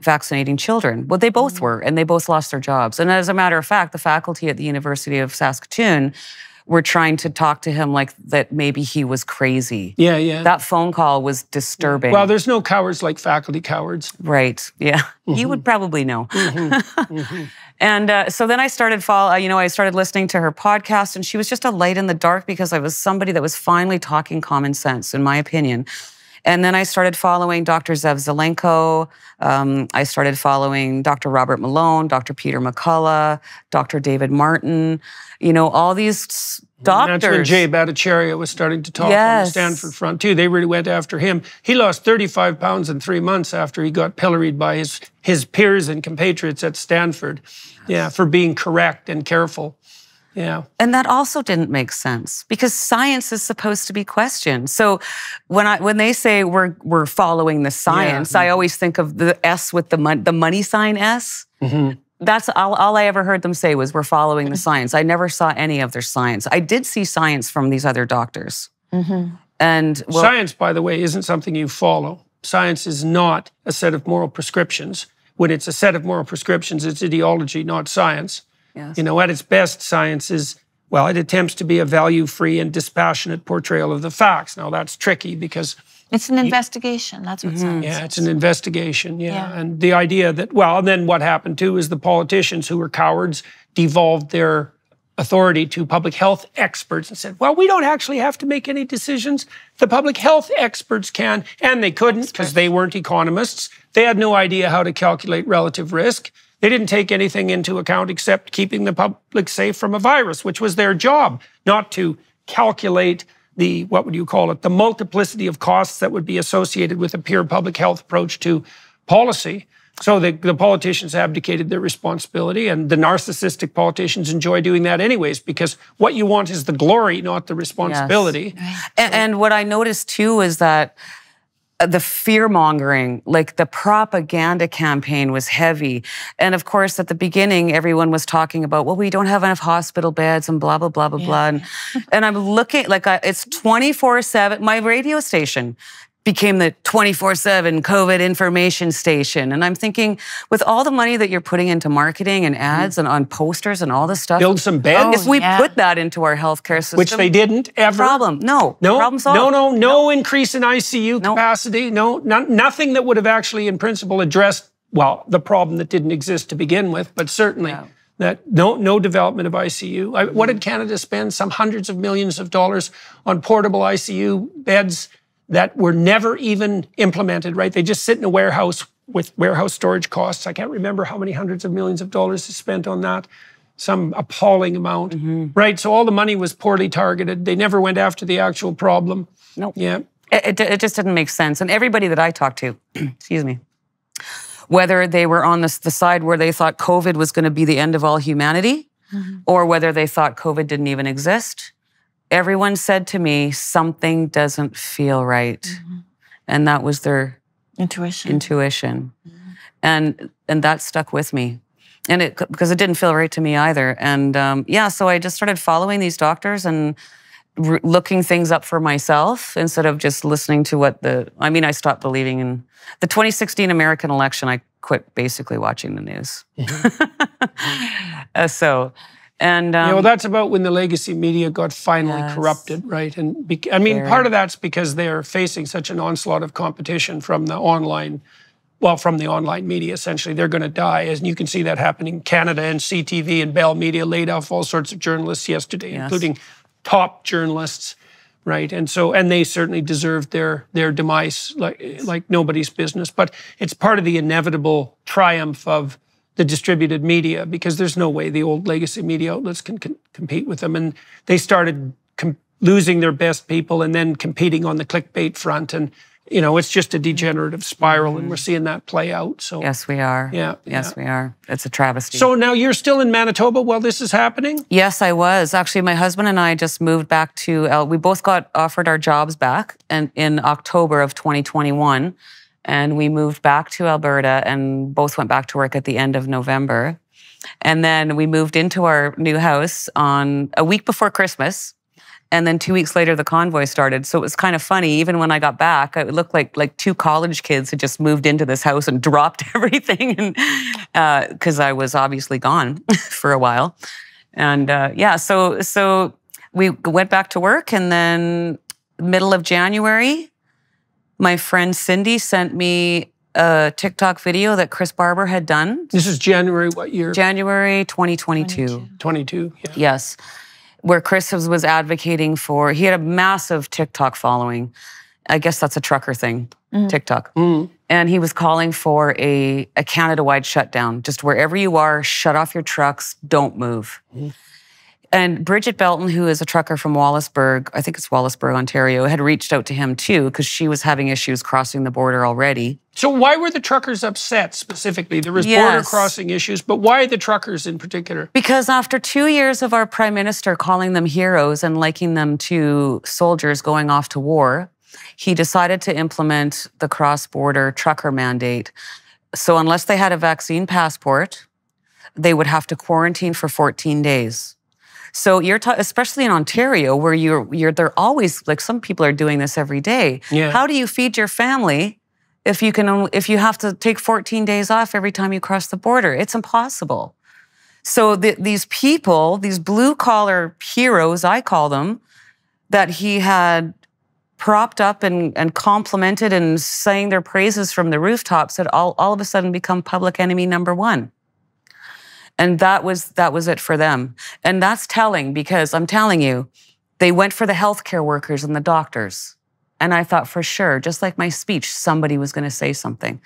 vaccinating children. Well, they both were, and they both lost their jobs. And as a matter of fact, the faculty at the University of Saskatoon were trying to talk to him like that maybe he was crazy. Yeah, yeah. That phone call was disturbing. well, there's no cowards like faculty cowards. Right. Yeah. Mm-hmm. You would probably know. and uh, so then I started follow. You know, I started listening to her podcast, and she was just a light in the dark because I was somebody that was finally talking common sense, in my opinion. And then I started following Dr. Zev Zelenko. Um, I started following Dr. Robert Malone, Dr. Peter McCullough, Dr. David Martin. You know, all these doctors. That's when Jay Bhattacharya was starting to talk on the Stanford front too. They really went after him. He lost 35 pounds in three months after he got pilloried by his his peers and compatriots at Stanford. Yeah, for being correct and careful. Yeah. And that also didn't make sense because science is supposed to be questioned. So when I when they say we're we're following the science, I mm-hmm. always think of the S with the mon- the money sign S. Mm-hmm. That's all, all I ever heard them say was we're following the mm-hmm. science. I never saw any of their science. I did see science from these other doctors. And well, Science, by the way, isn't something you follow. Science is not a set of moral prescriptions. When it's a set of moral prescriptions, it's ideology, not science. Yes. You know, at its best, science is, well, it attempts to be a value free and dispassionate portrayal of the facts. Now, that's tricky because, It's an investigation. That's Mm-hmm. what science yeah, is. it's an investigation. Yeah. Yeah. And the idea that, well, and then what happened too is the politicians who were cowards devolved their authority to public health experts and said, well, we don't actually have to make any decisions. The public health experts can. And they couldn't because they weren't economists. They had no idea how to calculate relative risk. They didn't take anything into account except keeping the public safe from a virus, which was their job, not to calculate the, what would you call it, the multiplicity of costs that would be associated with a pure public health approach to policy. So the, the politicians abdicated their responsibility, and the narcissistic politicians enjoy doing that anyways, because what you want is the glory, not the responsibility. And, and what I noticed too is that the fear mongering, like the propaganda campaign was heavy. And of course, at the beginning, everyone was talking about, well, we don't have enough hospital beds and blah, blah, blah, blah, blah. And, and I'm looking like I, it's 24 7. My radio station became the 24 7 COVID information station. And I'm thinking, with all the money that you're putting into marketing and mm-hmm. ads and on posters and all this stuff, Build some beds, oh, if we yeah. put that into our healthcare system, which they didn't ever. problem. No, No, problem solved. no, no, no, increase in ICU No. capacity. No, no, nothing that would have actually, in principle, addressed well the problem that didn't exist to begin with. But certainly, Yeah. that no, no development of ICU. I, what did mm-hmm. Canada spend? Some hundreds of millions of dollars on portable ICU beds that were never even implemented. Right? They just sit in a warehouse with warehouse storage costs. I can't remember how many hundreds of millions of dollars is spent on that some appalling amount, mm-hmm. right? So all the money was poorly targeted. They never went after the actual problem. Nope. Yeah. It, it, it just didn't make sense. And everybody that I talked to, excuse me, whether they were on this, the side where they thought COVID was going to be the end of all humanity, mm-hmm. or whether they thought COVID didn't even exist, everyone said to me, something doesn't feel right. And that was their Intuition. intuition. And and that stuck with me. And it because it didn't feel right to me either. And um, yeah, so I just started following these doctors and r- looking things up for myself instead of just listening to what the. I mean, I stopped believing in the 2016 American election. I quit basically watching the news. Uh, so, and um, Yeah, well, that's about when the legacy media got finally Yes. corrupted, right? And bec I mean, part of that's because they're facing such an onslaught of competition from the online, well, from the online media. Essentially, they're going to die, and you can see that happening. in Canada and CTV and Bell Media laid off all sorts of journalists yesterday, Yes. including top journalists, right? And so, and they certainly deserved their their demise like like nobody's business. But it's part of the inevitable triumph of the distributed media because there's no way the old legacy media outlets can, can compete with them. And they started com- losing their best people and then competing on the clickbait front. And, you know, it's just a degenerative spiral, and we're seeing that play out. So, yes, we are. Yeah, Yes, yeah. we are. It's a travesty. so now you're still in Manitoba while this is happening? Yes, I was. Actually, my husband and I just moved back to, uh, we both got offered our jobs back and in October of 2021. And we moved back to Alberta and both went back to work at the end of November. And then we moved into our new house on a week before Christmas. And then two weeks later, the convoy started. So it was kind of funny. Even when I got back, it looked like like two college kids had just moved into this house and dropped everything, and because I was obviously gone for a while. And uh, yeah, so so we went back to work, and then middle of January, my friend Cindy sent me a TikTok video that Chris Barber had done. This is January, what year? January 2022. 22. 22. Yeah. Yes. Where Chris was, was advocating for, he had a massive TikTok following. I guess that's a trucker thing, Mhm. TikTok. Mm. And he was calling for a, a Canada wide shutdown. Just wherever you are, shut off your trucks, don't move. Mhm. And Brigitte Belton, who is a trucker from Wallaceburg, I think it's Wallaceburg, Ontario, had reached out to him too because she was having issues crossing the border already. So why were the truckers upset specifically? There was border crossing issues, but why the truckers in particular? Because after two years of our prime minister calling them heroes and liking them to soldiers going off to war, he decided to implement the cross border trucker mandate. So, unless they had a vaccine passport, they would have to quarantine for 14 days. So you're ta- especially in Ontario where you're you're they're always like some people are doing this every day. Yeah. How do you feed your family if you can if you have to take 14 days off every time you cross the border? It's impossible. So the, these people, these blue collar heroes, I call them, that he had propped up and, and complimented and sang their praises from the rooftops had all, all of a sudden become public enemy number one. And that was that was it for them. And that's telling because I'm telling you, they went for the healthcare workers and the doctors. And I thought for sure, just like my speech, somebody was going to say something.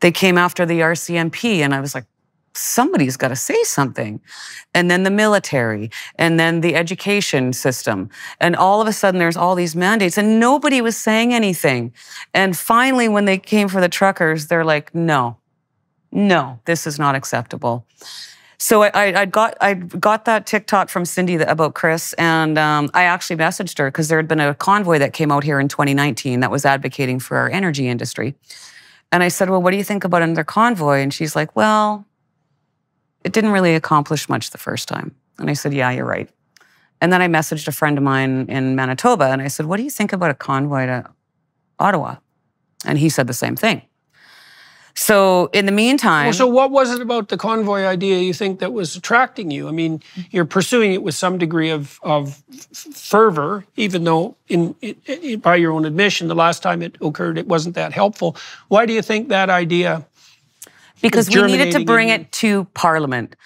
They came after the RCMP, and I was like, somebody's got to say something. And then the military, and then the education system. And all of a sudden, there's all these mandates, and nobody was saying anything. And finally, when they came for the truckers, they're like, no, no, this is not acceptable. So I, I, got I got that TikTok from Cindy about Chris, and um, I actually messaged her because there had been a convoy that came out here in 2019 that was advocating for our energy industry, and I said, "Well, what do you think about another convoy?" And she's like, "Well, it didn't really accomplish much the first time." And I said, "Yeah, you're right." And then I messaged a friend of mine in Manitoba, and I said, "What do you think about a convoy to Ottawa?" And he said the same thing. So in the meantime, Well, so what was it about the convoy idea you think that was attracting you? I mean, you're pursuing it with some degree of, of fervor, even though, in, in, by your own admission, the last time it occurred, it wasn't that helpful. Why do you think that idea? because we needed to bring it to Parliament.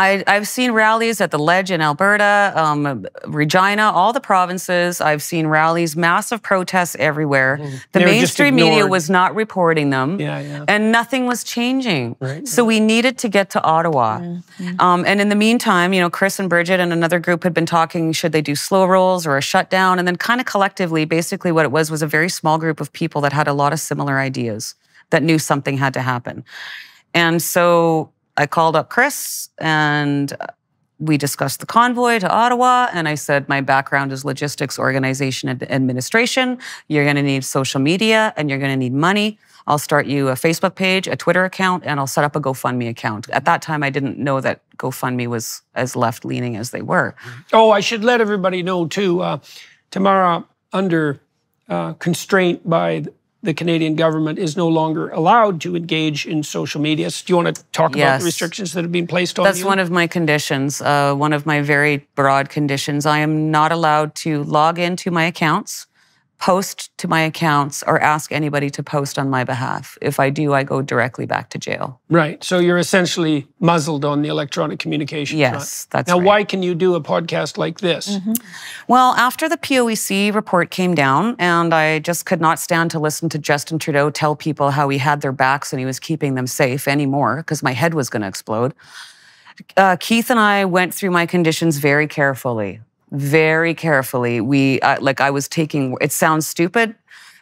I, I've seen rallies at the Ledge in Alberta, um, Regina, all the provinces. I've seen rallies, massive protests everywhere. The Mm-hmm. Were just mainstream media was not reporting them. Yeah, yeah. And nothing was changing. Right, So we needed to get to Ottawa. Um, and in the meantime, you know, Chris and Brigitte and another group had been talking should they do slow rolls or a shutdown? And then, kind of collectively, basically, what it was was a very small group of people that had a lot of similar ideas that knew something had to happen. And so I called up Chris and we discussed the convoy to Ottawa. And I said, My background is logistics, organization, and administration. You're going to need social media and you're going to need money. I'll start you a Facebook page, a Twitter account, and I'll set up a GoFundMe account. At that time, I didn't know that GoFundMe was as left leaning as they were. Oh, I should let everybody know too. Uh, Tamara, under uh, constraint by the Canadian government, is no longer allowed to engage in social media. Do you want to talk about the restrictions that have been placed on That's you? one of my conditions, uh, one of my very broad conditions. I am not allowed to log into my accounts, post to my accounts, or ask anybody to post on my behalf. If I do, I go directly back to jail. Right. So you're essentially muzzled on the electronic communication front. Yes, that's Now, right. why can you do a podcast like this? Well, after the POEC report came down, and I just could not stand to listen to Justin Trudeau tell people how he had their backs and he was keeping them safe anymore because my head was going to explode. Uh, Keith and I went through my conditions very carefully, very carefully. We, uh, like, I was taking, it sounds stupid,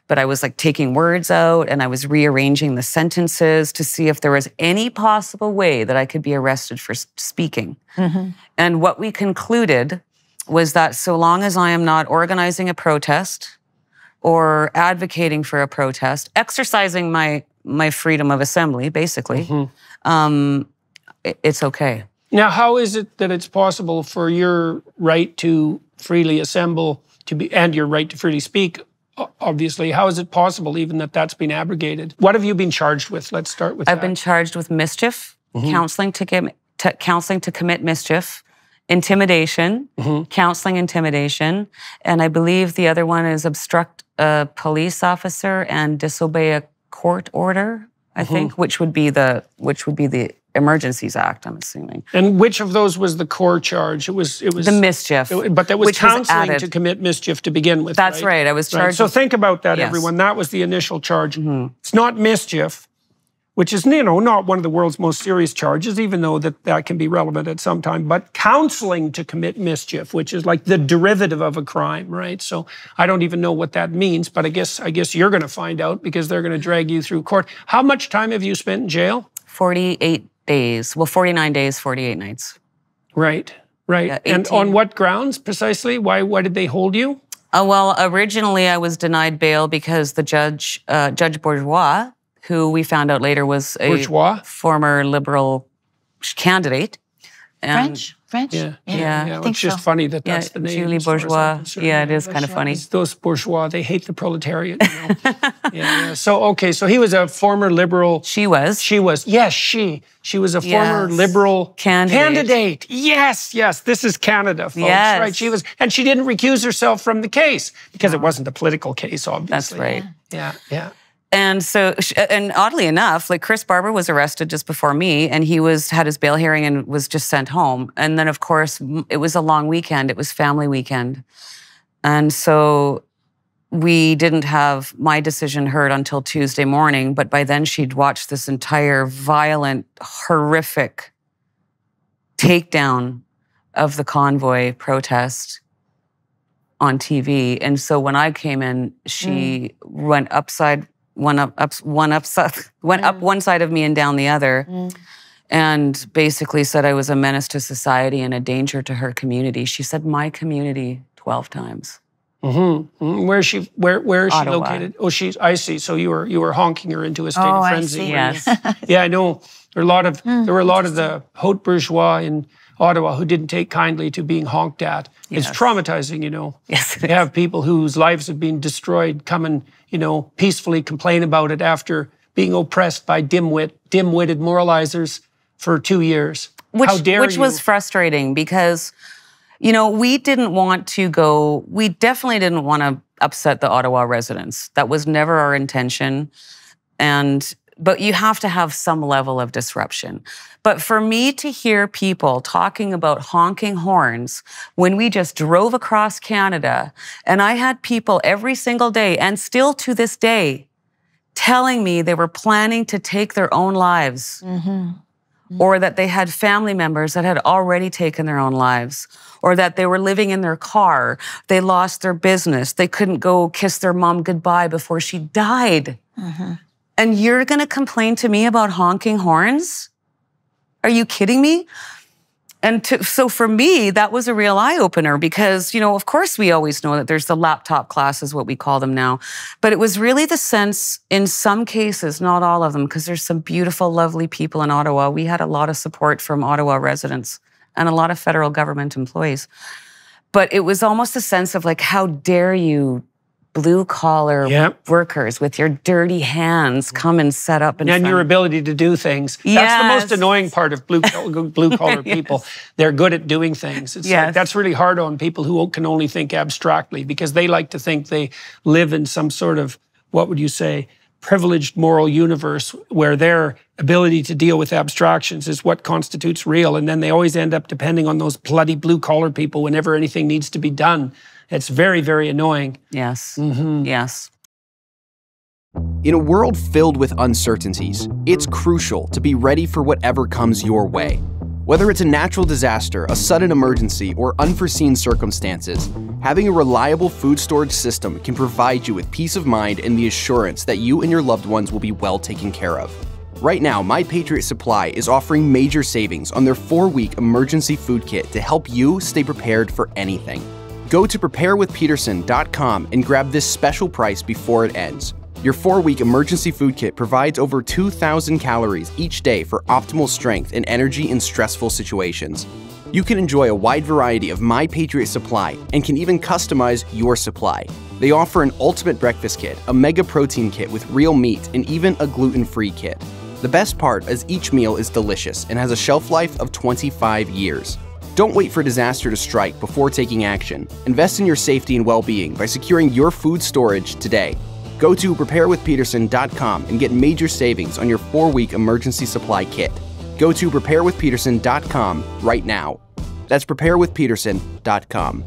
but I was like taking words out and I was rearranging the sentences to see if there was any possible way that I could be arrested for speaking. And what we concluded was that so long as I am not organizing a protest or advocating for a protest, exercising my my freedom of assembly, basically, um, i- it's okay. Now, how is it that it's possible for your right to freely assemble to be and your right to freely speak? Obviously, how is it possible even that that's been abrogated? What have you been charged with? Let's start with I've that. been charged with mischief, counseling to, com- to counseling to commit mischief, intimidation, Mhm. counseling intimidation, and I believe the other one is obstruct a police officer and disobey a court order. I Mm-hmm. think, which would be the which would be the Emergencies Act. I'm assuming And which of those was the core charge? It was. It was the mischief. it- but that was which was counseling added. to commit mischief to begin with. That's right. right. I was Right. charged. So with- think about that, Yes. everyone. That was the initial charge. Mhm. It's not mischief, which is you know not one of the world's most serious charges, even though that that can be relevant at some time. But counseling to commit mischief, which is like the derivative of a crime, right? So I don't even know what that means, but I guess I guess you're going to find out because they're going to drag you through court. How much time have you spent in jail? 48 days. Well, 49 days, 48 nights. Right, right. Yeah, and on what grounds precisely? Why why did they hold you? Uh, well, originally I was denied bail because the judge, uh, Judge Bourgeois, who we found out later was a Bourgeois? former liberal candidate. And French? French? Yeah, Yeah. yeah. I think it's just so. funny that Yeah, that's the name. Julie as far as I'm Bourgeois. Yeah, it is kind of funny. It's those bourgeois, they hate the proletariat. You know? yeah, yeah. So okay, so he was a former liberal. She was. She was yes, she. She was a former Yes. liberal Candidate. candidate. Yes, yes. This is Canada, folks. Yes. Right. She was, and she didn't recuse herself from the case because it wasn't a political case, obviously. That's right. Yeah, yeah. And so, and oddly enough, like Chris Barber was arrested just before me, and he was had his bail hearing and was just sent home. And then, of course, it was a long weekend. It was family weekend, and so we didn't have my decision heard until Tuesday morning. But by then, she'd watched this entire violent, horrific takedown of the convoy protest on TV. And so when I came in, she mm. went upside one up, up one upside went up Mm. one side of me and down the other Mm. and basically said I was a menace to society and a danger to her community. She said my community 12 times. Mm-hmm. Where is she? Where Where is she located? Oh, she's. I see. So you were you were honking her into a state Oh, of I frenzy. see. weren't? Yes. Yeah, I know. There were a lot of Hmm, there were a lot of the haute bourgeois in Ottawa who didn't take kindly to being honked at. It's traumatizing, you know. Yes. You have people whose lives have been destroyed come and you know peacefully complain about it after being oppressed by dimwit, dim-witted moralizers for two years. which, How dare which you? was frustrating because you know we didn't want to go we definitely didn't want to upset the ottawa residents that was never our intention and but you have to have some level of disruption but for me to hear people talking about honking horns when we just drove across canada and i had people every single day and still to this day telling me they were planning to take their own lives Mm-hmm. or that they had family members that had already taken their own lives, or that they were living in their car, they lost their business, they couldn't go kiss their mom goodbye before she died. Mm-hmm. And you're gonna complain to me about honking horns? Are you kidding me? And to, so for me, that was a real eye opener because, you know, of course, we always know that there's the laptop classes, what we call them now. But it was really the sense in some cases, not all of them, because there's some beautiful, lovely people in Ottawa. We had a lot of support from Ottawa residents and a lot of federal government employees. But it was almost a sense of like, how dare you, blue collar Yep. workers with your dirty hands, come and set up and front your ability to do things. That's the most annoying part of blue blue collar people. They're good at doing things. It's like, that's really hard on people who can only think abstractly because they like to think they live in some sort of what would you say privileged moral universe where their ability to deal with abstractions is what constitutes real and then they always end up depending on those bloody blue collar people whenever anything needs to be done it's very very annoying Yes. Mhm. Yes. In a world filled with uncertainties, it's crucial to be ready for whatever comes your way. Whether it's a natural disaster, a sudden emergency, or unforeseen circumstances, having a reliable food storage system can provide you with peace of mind and the assurance that you and your loved ones will be well taken care of. Right now, My Patriot Supply is offering major savings on their four week emergency food kit to help you stay prepared for anything. Go to preparewithpeterson.com and grab this special price before it ends. Your four week emergency food kit provides over 2,000 calories each day for optimal strength and energy in stressful situations. You can enjoy a wide variety of My Patriot supply and can even customize your supply. They offer an ultimate breakfast kit, a mega protein kit with real meat, and even a gluten free kit. The best part is each meal is delicious and has a shelf life of 25 years. Don't wait for disaster to strike before taking action. Invest in your safety and well being by securing your food storage today. Go to preparewithpeterson.com and get major savings on your four week emergency supply kit. Go to preparewithpeterson.com right now. That's preparewithpeterson.com.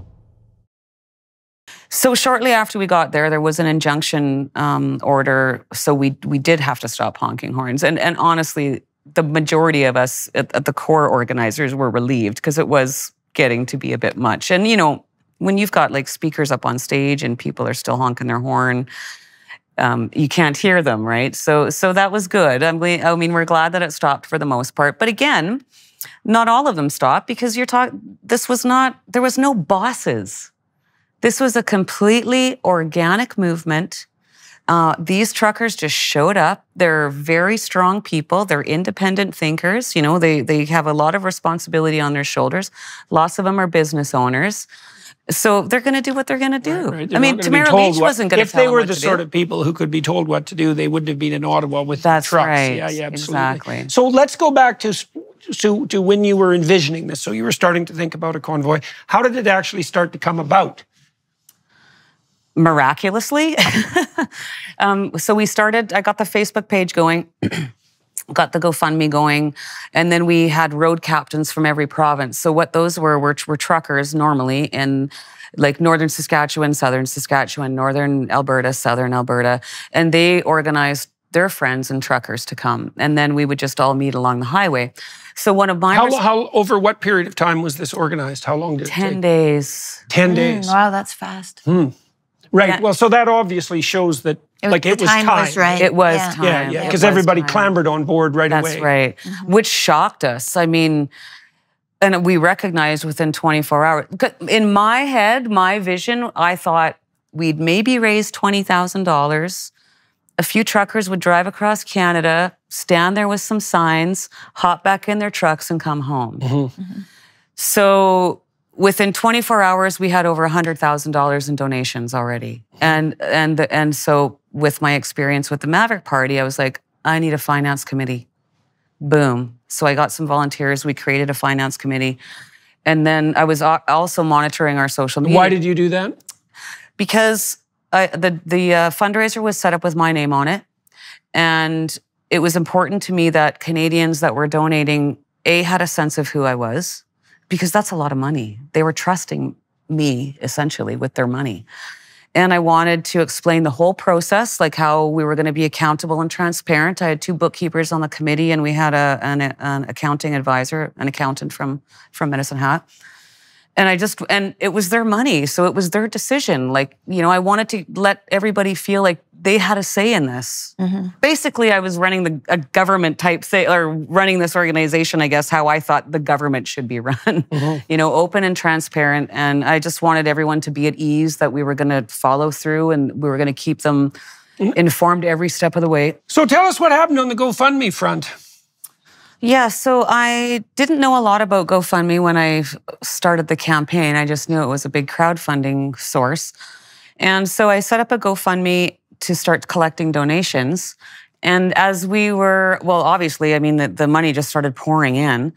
So shortly after we got there, there was an injunction um, order. So we we did have to stop honking horns. And and honestly, the majority of us at, at the core organizers were relieved because it was getting to be a bit much. And you know, when you've got like speakers up on stage and people are still honking their horn, um, you can't hear them, right? So so that was good. I'm, I mean, we're glad that it stopped for the most part. But again, not all of them stopped because you're talking. This was not. There was no bosses. This was a completely organic movement. Uh, these truckers just showed up. They're very strong people. They're independent thinkers. You know, they they have a lot of responsibility on their shoulders. Lots of them are business owners. So they're going to do what they're going to do. Right, right. I mean, Tamara Lich what- wasn't going to If they were the sort do. of people who could be told what to do, they wouldn't have been in Ottawa with That's trucks. right. Yeah, yeah, absolutely. Exactly. So let's go back to, to to when you were envisioning this. So you were starting to think about a convoy. How did it actually start to come about? Miraculously. um, so we started, I got the Facebook page going, got the GoFundMe going, and then we had road captains from every province. So what those were were, were truckers normally in like northern Saskatchewan, southern Saskatchewan, northern Alberta, southern Alberta, and they organized their friends and truckers to come, and then we would just all meet along the highway. So one of my How, how over what period of time was this organized? How long did it ten take? days. Ten Mm, days. wow, that's fast. Right. Yeah. Well, so that obviously shows that It was- like it the was time time. was right. It was Yeah. time. Yeah, yeah, because everybody time. clambered on board right That's away. That's right. Mm-hmm. Which shocked us. I mean, and we recognized within 24 hours. In my head, my vision, I thought we'd maybe raise $20,000. A few truckers would drive across Canada, stand there with some signs, hop back in their trucks, and come home. Mm-hmm. Mm-hmm. So within 24 hours, we had over $100,000 in donations already. And, and, and so with my experience with the Maverick Party, I was like, I need a finance committee. Boom. So I got some volunteers. We created a finance committee. And then I was also monitoring our social media. Why did you do that? because I, the the uh, fundraiser was set up with my name on it, and it was important to me that Canadians that were donating a had a sense of who I was, because that's a lot of money. They were trusting me essentially with their money. And I wanted to explain the whole process, like how we were going to be accountable and transparent. I had two bookkeepers on the committee, and we had a, an, an accounting advisor, an accountant from from Medicine Hat and I just and it was their money, so it was their decision. Like you know, I wanted to let everybody feel like they had a say in this. Mm-hmm. Basically, I was running the a government type say or running this organization. I guess how I thought the government should be run. Mm-hmm. You know, open and transparent, and I just wanted everyone to be at ease that we were going to follow through and we were going to keep them informed every step of the way. So tell us what happened on the GoFundMe front. Yeah, so I didn't know a lot about GoFundMe when I started the campaign. I just knew it was a big crowdfunding source. And so I set up a GoFundMe to start collecting donations. And as we were, well, obviously, I mean, the, the money just started pouring in.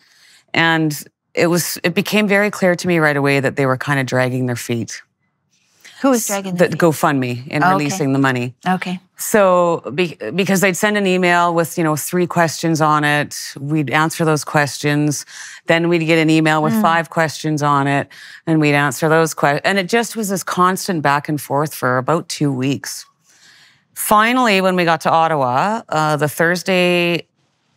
And it was, it became very clear to me right away that they were kind of dragging their feet. Who was dragging The the feet? GoFundMe in oh, Okay. releasing the money. Okay. So, be, because they'd send an email with, you know, three questions on it, we'd answer those questions. Then we'd get an email with five questions on it, and we'd answer those questions. And it just was this constant back and forth for about two weeks. Finally, when we got to Ottawa, uh, the Thursday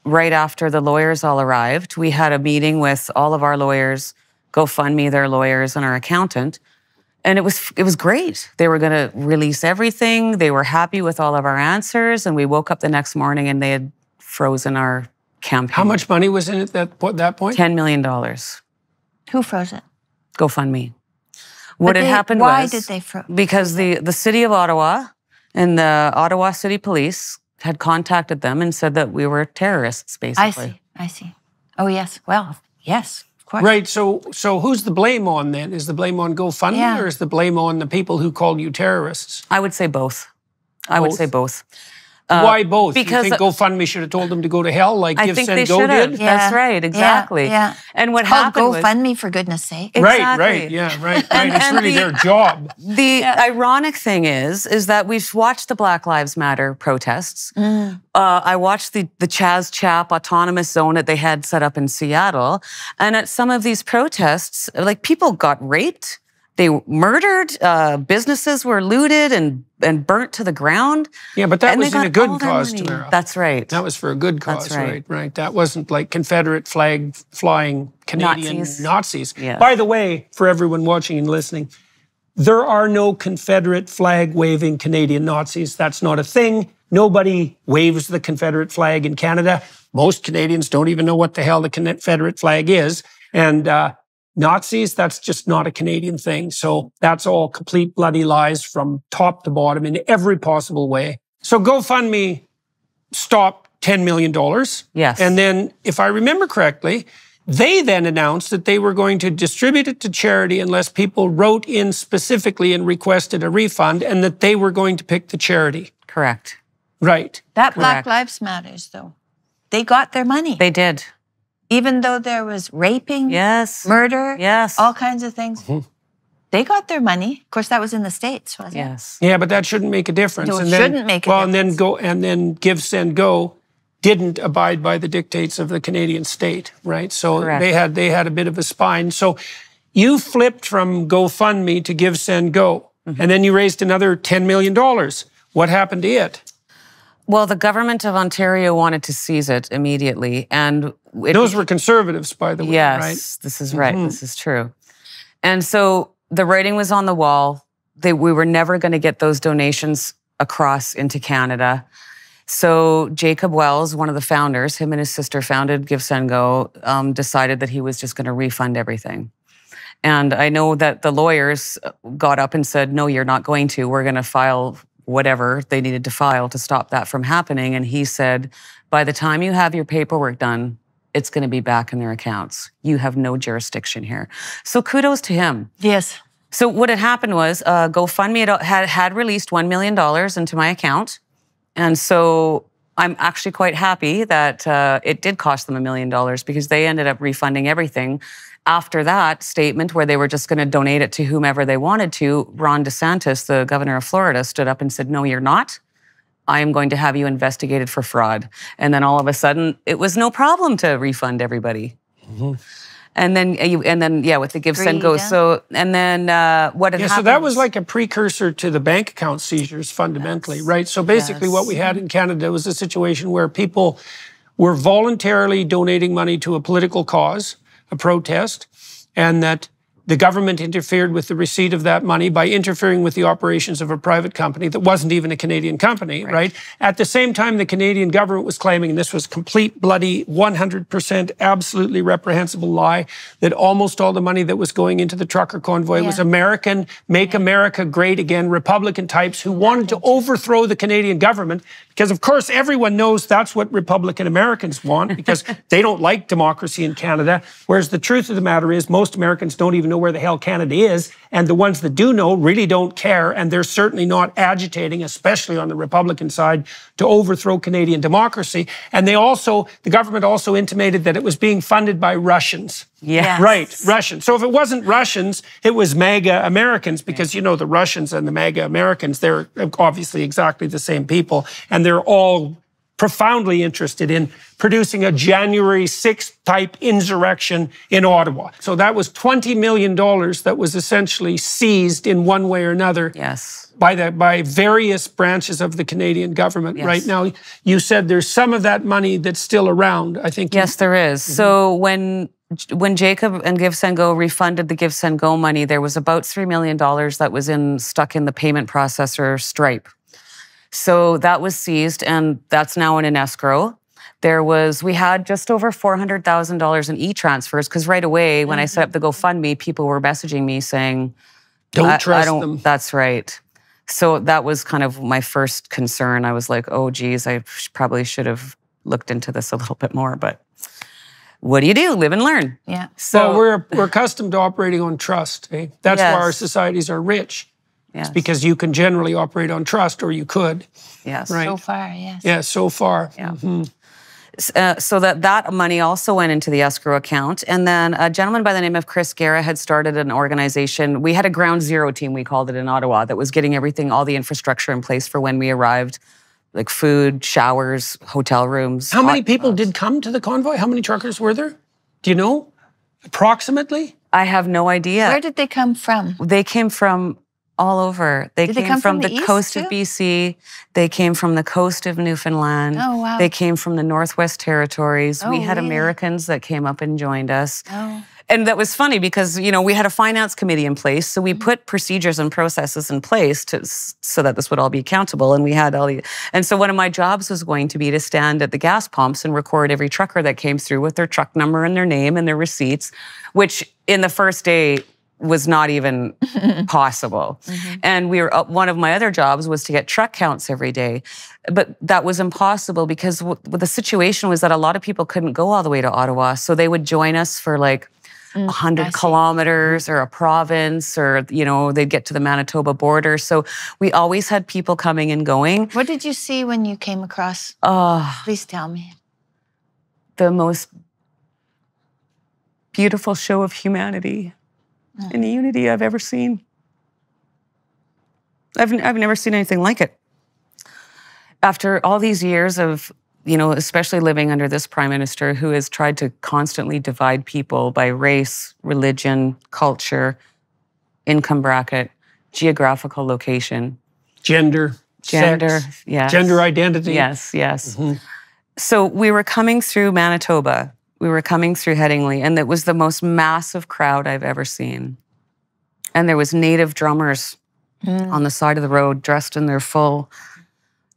right after the lawyers all arrived, we had a meeting with all of our lawyers, GoFundMe, their lawyers, and our accountant and it was it was great. They were going to release everything. They were happy with all of our answers, and we woke up the next morning and they had frozen our campaign. How much money was in it at that, that point? Ten million dollars. Who froze it? GoFundMe. What But had happened why was did they fro- because the the city of Ottawa and the Ottawa City Police had contacted them and said that we were terrorists. Basically, I see. I see. Oh yes. Well, yes, course. Right. So so who's the blame on then? Is the blame on GoFundMe Yeah. or is the blame on the people who called you terrorists? I would say both. I would say both. Why both? because- you think GoFundMe should have told them to go to hell like I Give think they Go should have. did? That's right, exactly. Yeah. And what It's called happened was GoFundMe for goodness sake. Right, Exactly. right, yeah, right, right. And- it's and really the- their job. the ironic thing is, is that we've watched the Black Lives Matter protests. Mm. Uh, I watched the the Chaz Chop autonomous zone that they had set up in Seattle, and at some of these protests, like people got raped, they murdered, uh, businesses were looted and and burnt to the ground. Yeah, but that and was in a good cause. Tamara. That's right. That was for a good cause, right. right. right? That wasn't like Confederate flag flying Canadian Nazis. Nazis. Yes. By the way, for everyone watching and listening, there are no Confederate flag waving Canadian Nazis. That's not a thing. Nobody waves the Confederate flag in Canada. Most Canadians don't even know what the hell the Confederate flag is. And uh, Nazis, that's just not a Canadian thing. So that's all complete bloody lies from top to bottom in every possible way. So GoFundMe stopped $10 million. Yes. And then, if I remember correctly, they then announced that they were going to distribute it to charity unless people wrote in specifically and requested a refund, and that they were going to pick the charity. Correct. Right. That Black Correct. Lives Matters, though. They got their money. They did. Even though there was raping, Yes. murder, Yes. all kinds of things. Mm-hmm. They got their money. Of course, that was in the States, wasn't it? Yes. Yeah, but that shouldn't make a difference. No, it and then, shouldn't make a well, and then go and then give send go didn't abide by the dictates of the Canadian state, right? So Correct. they had they had a bit of a spine. So you flipped from GoFundMe to Give Send Go, Mm-hmm. and then you raised another ten million dollars. What happened to it? Well, the government of Ontario wanted to seize it immediately, and it Those were conservatives, by the way, Yes, right? this is right. This is true. And so the writing was on the wall. They, we were never going to get those donations across into Canada. So Jacob Wells, one of the founders, him and his sister founded Give Send Go, um, decided that he was just going to refund everything. And I know that the lawyers got up and said, "No, you're not going to. We're going to file whatever they needed to file to stop that from happening." And he said, "By the time you have your paperwork done, it's going to be back in their accounts. You have no jurisdiction here." So kudos to him. Yes. So what had happened was uh, GoFundMe had, had had released one million dollars into my account, and so I'm actually quite happy that uh, it did cost them a million dollars because they ended up refunding everything. After that statement, where they were just going to donate it to whomever they wanted to, Ron DeSantis, the governor of Florida, stood up and said, "No, you're not." I am going to have you investigated for fraud. And then all of a sudden, it was no problem to refund everybody. And then, uh, you, and then, yeah, with the give send go. So, and then uh, what had Yeah, happened? so that was like a precursor to the bank account seizures fundamentally, right? So basically, what we had in Canada was a situation where people were voluntarily donating money to a political cause, a protest, and that the government interfered with the receipt of that money by interfering with the operations of a private company that wasn't even a Canadian company, right? At the same time, the Canadian government was claiming, and this was complete, bloody, 100% absolutely reprehensible lie, that almost all the money that was going into the trucker convoy was American, make America great again, Republican types who wanted to overthrow the Canadian government. Because, of course, everyone knows that's what Republican Americans want because they don't like democracy in Canada. Whereas the truth of the matter is, most Americans don't even know where the hell Canada is. And the ones that do know really don't care. And they're certainly not agitating, especially on the Republican side, to overthrow Canadian democracy. And they also, the government also intimated that it was being funded by Russians. Yes. Right, Russians. So if it wasn't Russians, it was MAGA Americans because you know the Russians and the MAGA Americans, they're obviously exactly the same people. And they're all profoundly interested in producing a January 6th type insurrection in Ottawa. So that was $20 million that was essentially seized in one way or another Yes. by the by various branches of the Canadian government Yes. right now. You said there's some of that money that's still around. I think Yes, there is. Mm-hmm. So when when Jacob and Give Send Go refunded the Give Send Go money, there was about three million dollars that was in stuck in the payment processor Stripe. So that was seized, and that's now in an escrow. There was we had just over four hundred thousand dollars in e transfers because right away when I set up the GoFundMe, people were messaging me saying, don't I, trust I don't, them. That's right. So that was kind of my first concern. I was like, oh, geez, I sh- probably should have looked into this a little bit more. But what do you do? Live and learn. Yeah. So well, we're we're accustomed to operating on trust. Eh? That's why our societies are rich. Yes. because you can generally operate on trust, or you could. yes. Right. So far, yes. Yeah, so far. Yeah. Mhm. Uh, so that that money also went into the escrow account and then a gentleman by the name of Chris Garrah had started an organization we had a ground zero team we called it in ottawa that was getting everything all the infrastructure in place for when we arrived like food showers hotel rooms How many hot- people did come to the convoy? How many truckers were there? Do you know? Approximately? i have no idea Where did they come from? they came from all over they Did they came come from, from the, the coast too? of bc they came from the coast of newfoundland Oh, wow. they came from the northwest territories Oh, we had really? americans that came up and joined us Oh, and that was funny because you know we had a finance committee in place so we Mm-hmm. put procedures and processes in place to so that this would all be accountable and we had all the and so one of my jobs was going to be to stand at the gas pumps and record every trucker that came through with their truck number and their name and their receipts which in the first day was not even possible. Mm-hmm. and we were uh, one of my other jobs was to get truck counts every day but that was impossible because w- the situation was that a lot of people couldn't go all the way to ottawa so they would join us for like Mm, 100 kilometers or a province or you know they'd get to the manitoba border. So we always had people coming and going. What did you see when you came across? oh Please tell me. the most beautiful show of humanity and unity i've ever seen. I've, I've never seen anything like it. After all these years of you know especially living under this prime minister who has tried to constantly divide people by race religion culture income bracket geographical location. Gender, gender sex, yes. gender identity. yes yes. Mhm. so we were coming through manitoba we were coming through headingley and it was the most massive crowd i've ever seen and there was native drummers Mm. on the side of the road dressed in their full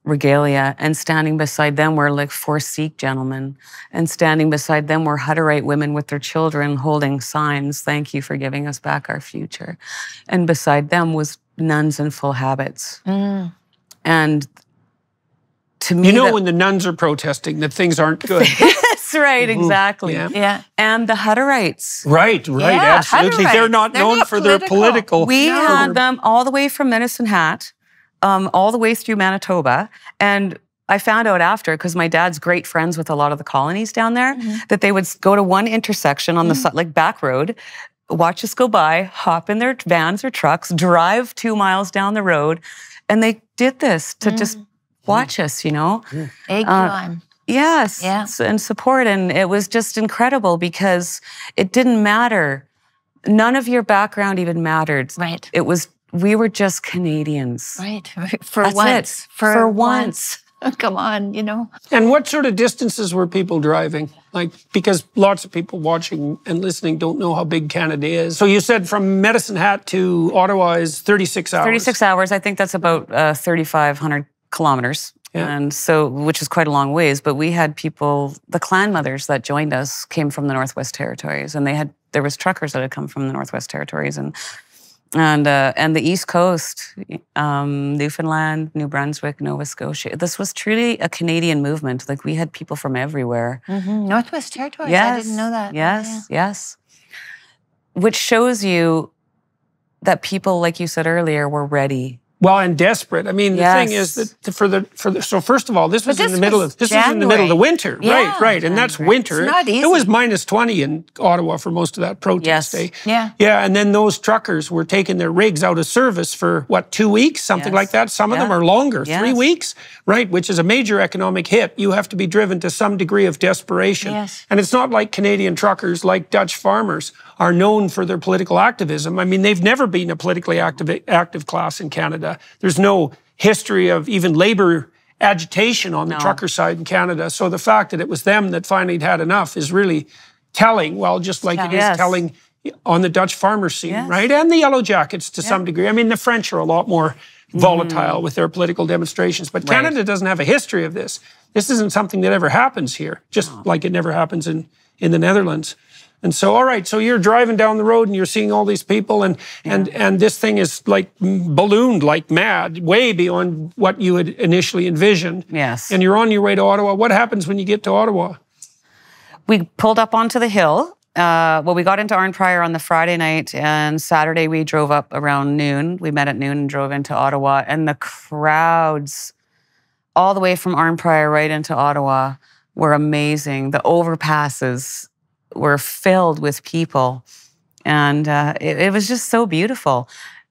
regalia and standing beside them were like four sikh gentlemen and standing beside them were hutterite women with their children holding signs thank you for giving us back our future and beside them was nuns in full habits Mm. and to me You know that- when the nuns are protesting that things aren't good. that's right exactly Yeah. Yeah. and the hutterites right, right, Yeah, absolutely. They're not They're known not for their political. political. We No. had them all the way from Medicine Hat, um, all the way through Manitoba. And I found out after, because my dad's great friends with a lot of the colonies down there, Mhm. that they would go to one intersection on the si- like back road, watch us go by, hop in their vans or trucks, drive two miles down the road, and they did this to just watch us, you know? Egg Uh, you on. Yes, Yeah. and support. And it was just incredible because it didn't matter. None of your background even mattered. Right. It was, we were just Canadians. Right. For That's once. it. For once. Come on, you know. And what sort of distances were people driving? Like, because lots of people watching and listening don't know how big Canada is. So you said from Medicine Hat to Ottawa is 36 hours. 36 hours. I think that's about uh, 3,500 kilometers. Yeah. And so, which is quite a long ways, but we had people, the clan mothers that joined us came from the Northwest Territories and they had, there was truckers that had come from the Northwest Territories and, and, uh, and the East Coast, um, Newfoundland, New Brunswick, Nova Scotia. This was truly a Canadian movement. Like we had people from everywhere. Mhm. Northwest Territories. Yes. I didn't know that. Yes, yes. Which shows you that people, like you said earlier, were ready. Well, and desperate. I mean, the thing is that for the for the so first of all, this was in the middle of this was in the middle of the winter, Yeah, right? Right, and that's winter. It's not It was minus twenty in Ottawa for most of that protest Yes. day. Yeah. Yeah, and then those truckers were taking their rigs out of service for what two weeks, something Yes. like that. Some of them are longer, three weeks, right? Which is a major economic hit. You have to be driven to some degree of desperation. Yes. And it's not like Canadian truckers, like Dutch farmers, are known for their political activism. I mean, they've never been a politically active active class in Canada. There's no history of even labor agitation on the No. trucker side in Canada. So the fact that it was them that finally had enough is really telling. Well, just like it is Yes. telling on the Dutch farmer scene, Yes. right? And the Yellow Jackets to some degree. I mean, the French are a lot more mm. volatile with their political demonstrations, but. Right. Canada doesn't have a history of this. This isn't something that ever happens here, just like it never happens in, in the Netherlands. And so, all right, so you're driving down the road and you're seeing all these people, and and and this thing is like ballooned like mad, way beyond what you had initially envisioned. Yes. And you're on your way to Ottawa. What happens when you get to Ottawa? we pulled up onto the hill uh, well, we got into Arnprior on the Friday night, and Saturday we drove up around noon. We met at noon and drove into Ottawa, and the crowds, all the way from Arnprior right into Ottawa, were amazing. The overpasses were filled with people, and uh, it, it was just so beautiful.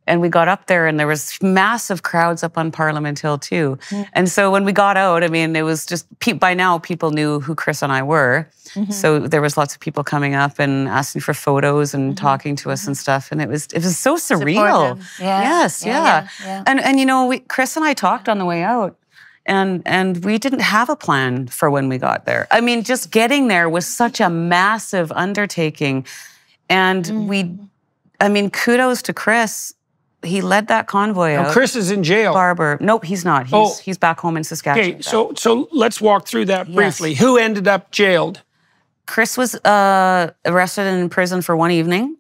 And we got up there, and there was massive crowds up on Parliament Hill too. And so when we got out, I mean, it was just by now people knew who Chris and I were. Mm-hmm. So there was lots of people coming up and asking for photos and Mm-hmm. talking to us and stuff, and it was it was so surreal. Yeah. Yes, yeah. yeah, yeah. And and you know, we, Chris and I talked on the way out, and and we didn't have a plan for when we got there. I mean, just getting there was such a massive undertaking, and Mm. we, I mean, kudos to Chris. He led that convoy Now. Chris is in jail. Barber. Nope, he's not. He's Oh. he's back home in Saskatchewan. Okay, so so let's walk through that Yes. briefly. Who ended up jailed? Chris was uh, arrested and in prison for one evening.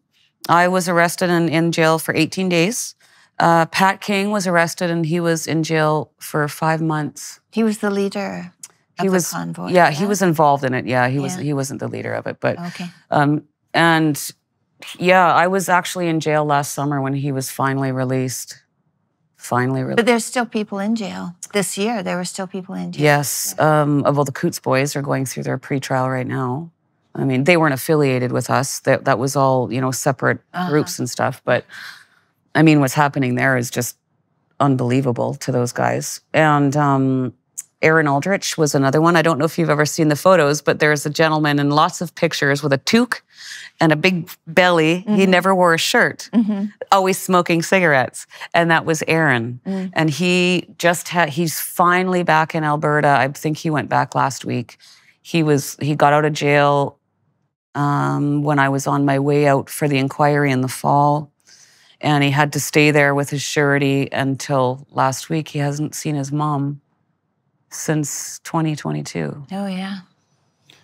I was arrested and in jail for 18 days. Uh, Pat King was arrested and he was in jail for five months. He was the leader of He the was, convoy. yeah, he was involved in it. Yeah, he was. He wasn't the leader of it, but Okay. um, and yeah, I was actually in jail last summer when he was finally released. Finally released. But there's still people in jail. This year, there were still people in jail. Yes. Um, well, the Coutts boys are going through their pretrial right now. I mean, they weren't affiliated with us. That that was all you know, separate Uh-huh. groups and stuff. But I mean, what's happening there is just unbelievable to those guys. And um, Aaron Aldrich was another one. I don't know if you've ever seen the photos, but there's a gentleman in lots of pictures with a toque and a big belly. He never wore a shirt Mhm. always smoking cigarettes. And that was Aaron. Mm. And he just had, he's finally back in Alberta. I think he went back last week. He was, he got out of jail um, when I was on my way out for the inquiry in the fall. And he had to stay there with his surety until last week. He hasn't seen his mom since 2022. Oh, yeah.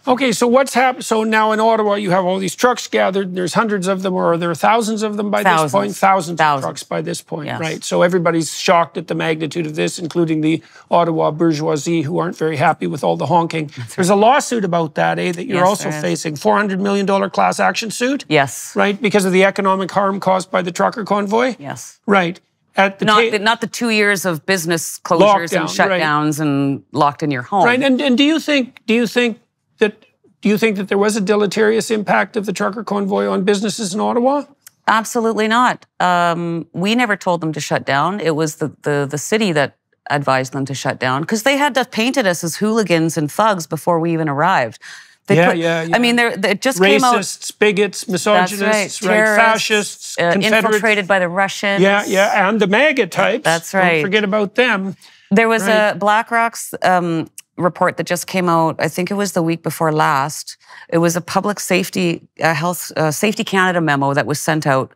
Okay, so what's happened? So now in Ottawa, you have all these trucks gathered. And there's hundreds of them, or are there thousands of them by this Thousands. point? Thousands, Thousands. of trucks by this point, Yes. right? So everybody's shocked at the magnitude of this, including the Ottawa bourgeoisie, who aren't very happy with all the honking. There's a lawsuit about that, eh? That you're Yes, also facing four hundred million dollar class action suit, Yes. right? Because of the economic harm caused by the trucker convoy, Yes. right? At the Not the, not the two years of business closures and Lockdown, right. shutdowns and locked in your home. Right, and, and do you think do you think that do you think that there was a deleterious impact of the trucker convoy on businesses in Ottawa? Absolutely not. Um, we never told them to shut down. It was the the, the city that advised them to shut down because they had to painted us as hooligans and thugs before we even arrived. They Yeah, yeah, yeah. I mean, they're, they- it just came out. Racists, bigots, That's right. misogynists, right, fascists, uh, infiltrated by the Russians. Yeah, yeah, and the MAGA types. That's Don't right. forget about them. There was Right. a Blacklock's um, report that just came out. I think it was the week before last. It was a public safety, uh, health, uh, safety Canada memo that was sent out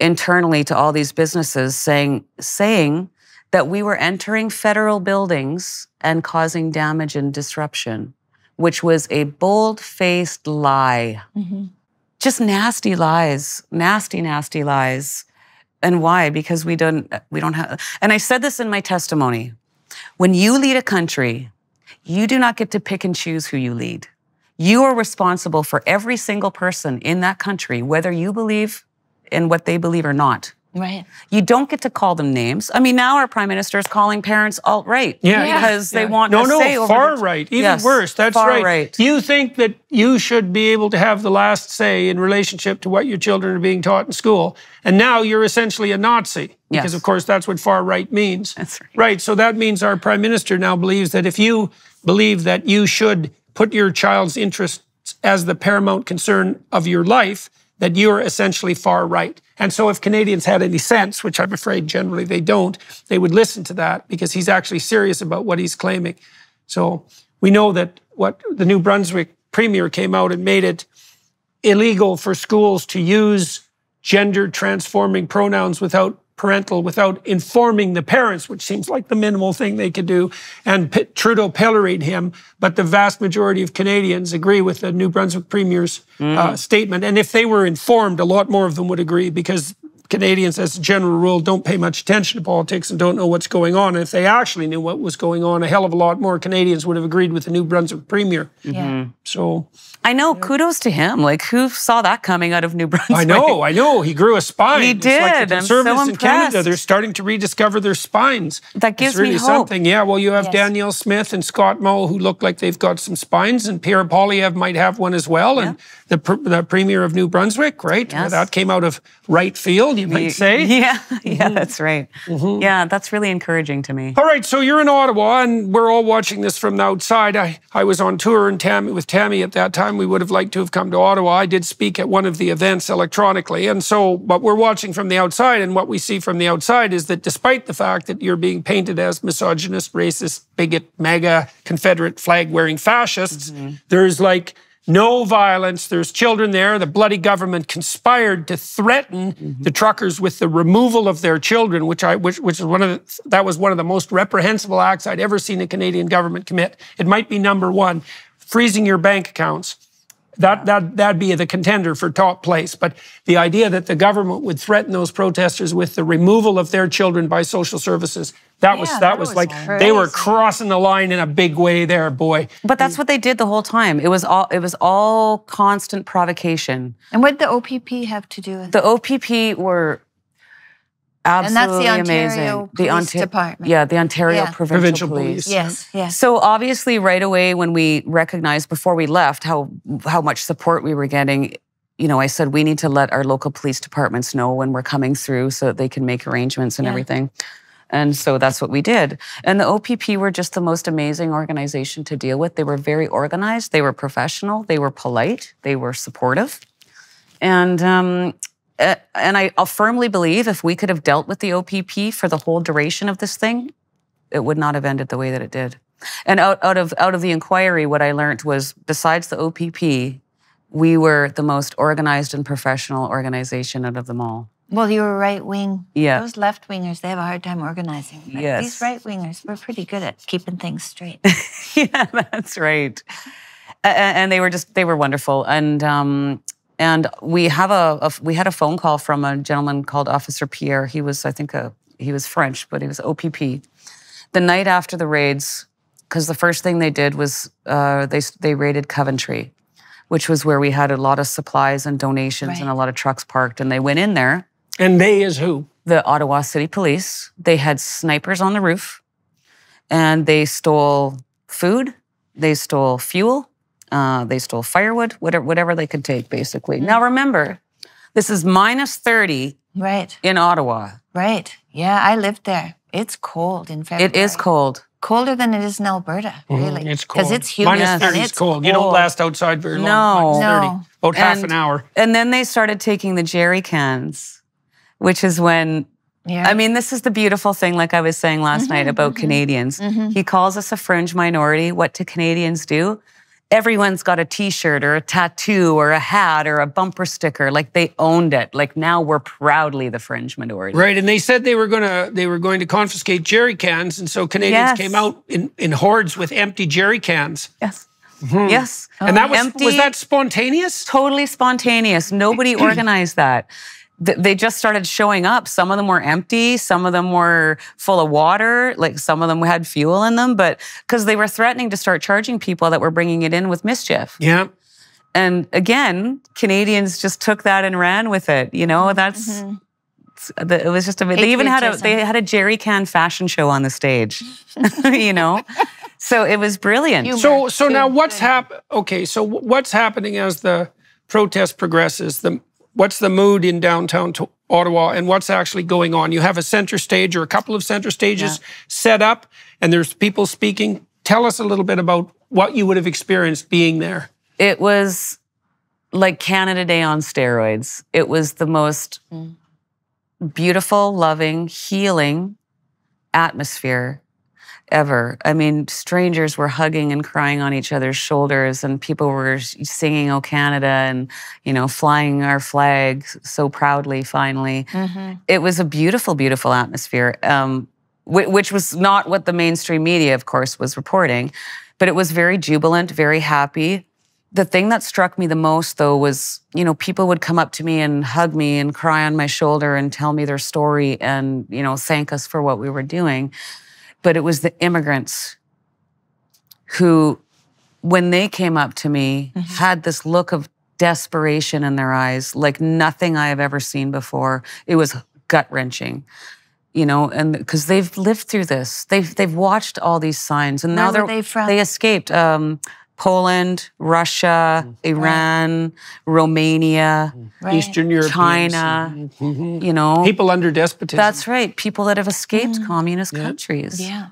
internally to all these businesses, saying saying that we were entering federal buildings and causing damage and disruption, which was a bold-faced lie. Mhm. Just nasty lies, nasty, nasty lies. And why? Because we don't we don't have and I said this in my testimony. When you lead a country, you do not get to pick and choose who you lead. You are responsible for every single person in that country, whether you believe in what they believe or not. Right. You don't get to call them names. I mean, now our prime minister is calling parents alt right Yeah, yeah, because they yeah. want no, to no, say far the- right, even Yes, worse. That's far right. right. You think that you should be able to have the last say in relationship to what your children are being taught in school, and now you're essentially a Nazi because, Yes. of course, that's what far right means. That's right. Right. So that means our prime minister now believes that if you believe that you should put your child's interests as the paramount concern of your life, that you're essentially far right. And so if Canadians had any sense, which I'm afraid generally they don't, they would listen to that because he's actually serious about what he's claiming. So we know that what the New Brunswick premier came out and made it illegal for schools to use gender transforming pronouns without parental, without informing the parents, which seems like the minimal thing they could do. And P- Trudeau pilloried him, but the vast majority of Canadians agree with the New Brunswick premier's uh, statement. And if they were informed, a lot more of them would agree because Canadians, as a general rule, don't pay much attention to politics and don't know what's going on. And if they actually knew what was going on, a hell of a lot more Canadians would have agreed with the New Brunswick Premier. Yeah. Mm-hmm. So I know. Kudos to him. Like, who saw that coming out of New Brunswick? I know, I know. He grew a spine. He It's like did. the I'm so conservatives in Canada, they're starting to rediscover their spines. That gives it's really me hope. something. Yeah, well, you have Yes. Danielle Smith and Scott Moe who look like they've got some spines, and Pierre Poilievre might have one as well. And the, pr- the Premier of New Brunswick, right? Yes. That came out of right field, you might say. Yeah, yeah, mm-hmm. that's right. Mm-hmm. Yeah, that's really encouraging to me. All right, so you're in Ottawa, and we're all watching this from the outside. I, I was on tour in Tammy with Tammy at that time. We would have liked to have come to Ottawa. I did speak at one of the events electronically, and so, but we're watching from the outside, and what we see from the outside is that despite the fact that you're being painted as misogynist, racist, bigot, MAGA, Confederate flag wearing fascists, mm-hmm. there's like no violence. There's children there. The bloody government conspired to threaten mm-hmm. the truckers with the removal of their children, which I which which is one of the, that was one of the most reprehensible acts I'd ever seen a Canadian government commit. It might be number one, freezing your bank accounts. That that that'd be the contender for top place. But the idea that the government would threaten those protesters with the removal of their children by social services, that was, that, that was, was like they were crossing the line in a big way there, boy. But that's what they did the whole time. It was all it was all constant provocation. And what did the OPP have to do with it? The OPP were And that's the absolutely Ontario amazing. Police Onta- Department. Yeah, the Ontario Yeah. Provincial, Provincial Police. Police. Yes, yes. So obviously, right away when we recognized before we left how how much support we were getting, you know, I said we need to let our local police departments know when we're coming through so that they can make arrangements and Yeah. everything. And so that's what we did. And the OPP were just the most amazing organization to deal with. They were very organized. They were professional. They were polite. They were supportive. And um, and I I'll firmly believe if we could have dealt with the OPP for the whole duration of this thing, it would not have ended the way that it did. And out, out of out of the inquiry, what I learned was besides the OPP, we were the most organized and professional organization out of them all. Well, you were right wing. Yeah. Those left wingers, they have a hard time organizing. But Yes. These right wingers, we're pretty good at keeping things straight. yeah, that's right. And they were just they were wonderful. And um, and we have a, a we had a phone call from a gentleman called Officer Pierre. He was I think a he was French, but he was OPP. The night after the raids, because the first thing they did was uh, they they raided Coventry, which was where we had a lot of supplies and donations and a lot of trucks parked. And they went in there And they is who? the Ottawa City Police. They had snipers on the roof and they stole food, they stole fuel, uh, they stole firewood, whatever, whatever they could take, basically. Now, remember, this is minus 30 right, in Ottawa. right. Yeah, I lived there. It's cold in February. It is cold. Colder than it is in Alberta, really. Mm-hmm. It's cold. Because it's humid Minus 30 is it's cold. You don't last outside very long. No. Minus 30. No. About half an hour. And then they started taking the jerry cans, which is when Yeah. I mean, this is the beautiful thing, like I was saying last night about Canadians. He calls us a fringe minority. What do Canadians do? Everyone's got a t shirt or a tattoo or a hat or a bumper sticker. Like they owned it. Like now we're proudly the fringe minority. Right, and they said they were gonna they were going to confiscate jerry cans, and so Canadians Yes. came out in, in hordes with empty jerry cans. Yes. Hmm. Yes. And that oh, was Empty- was that spontaneous? totally spontaneous. Nobody organized that. Th- They just started showing up. Some of them were empty. Some of them were full of water. Like some of them had fuel in them, but because they were threatening to start charging people that were bringing it in with mischief. Yeah. And again, Canadians just took that and ran with it. You know, mm-hmm. that's the- it was just a. They even had a they had a jerry can fashion show on the stage. you know, so it was brilliant. Humor. So so now what's good. hap? Okay, so what's happening as the protest progresses? The what's the mood in downtown to Ottawa, and what's actually going on? You have a center stage or a couple of center stages set up, and there's people speaking. Tell us a little bit about what you would have experienced being there. it was like Canada Day on steroids. It was the most mm. beautiful, loving, healing atmosphere ever. I mean, strangers were hugging and crying on each other's shoulders, and people were singing "O Canada" and you know, flying our flag so proudly. Finally, it was a beautiful, beautiful atmosphere. Um, whi- which was not what the mainstream media, of course, was reporting, but it was very jubilant, very happy the thing that struck me the most though was you know people would come up to me and hug me and cry on my shoulder and tell me their story and you know thank us for what we were doing but it was the immigrants who when they came up to me Mhm. had this look of desperation in their eyes like nothing i have ever seen before it was gut wrenching you know and because they've lived through this they've they've watched all these signs and now Where they're they from? they escaped um, Poland, Russia, Iran, Romania, Right. Eastern Europe, China. Mhm. you know. People under despotism. That's right. People that have escaped Mhm. communist Yeah. countries. Yeah.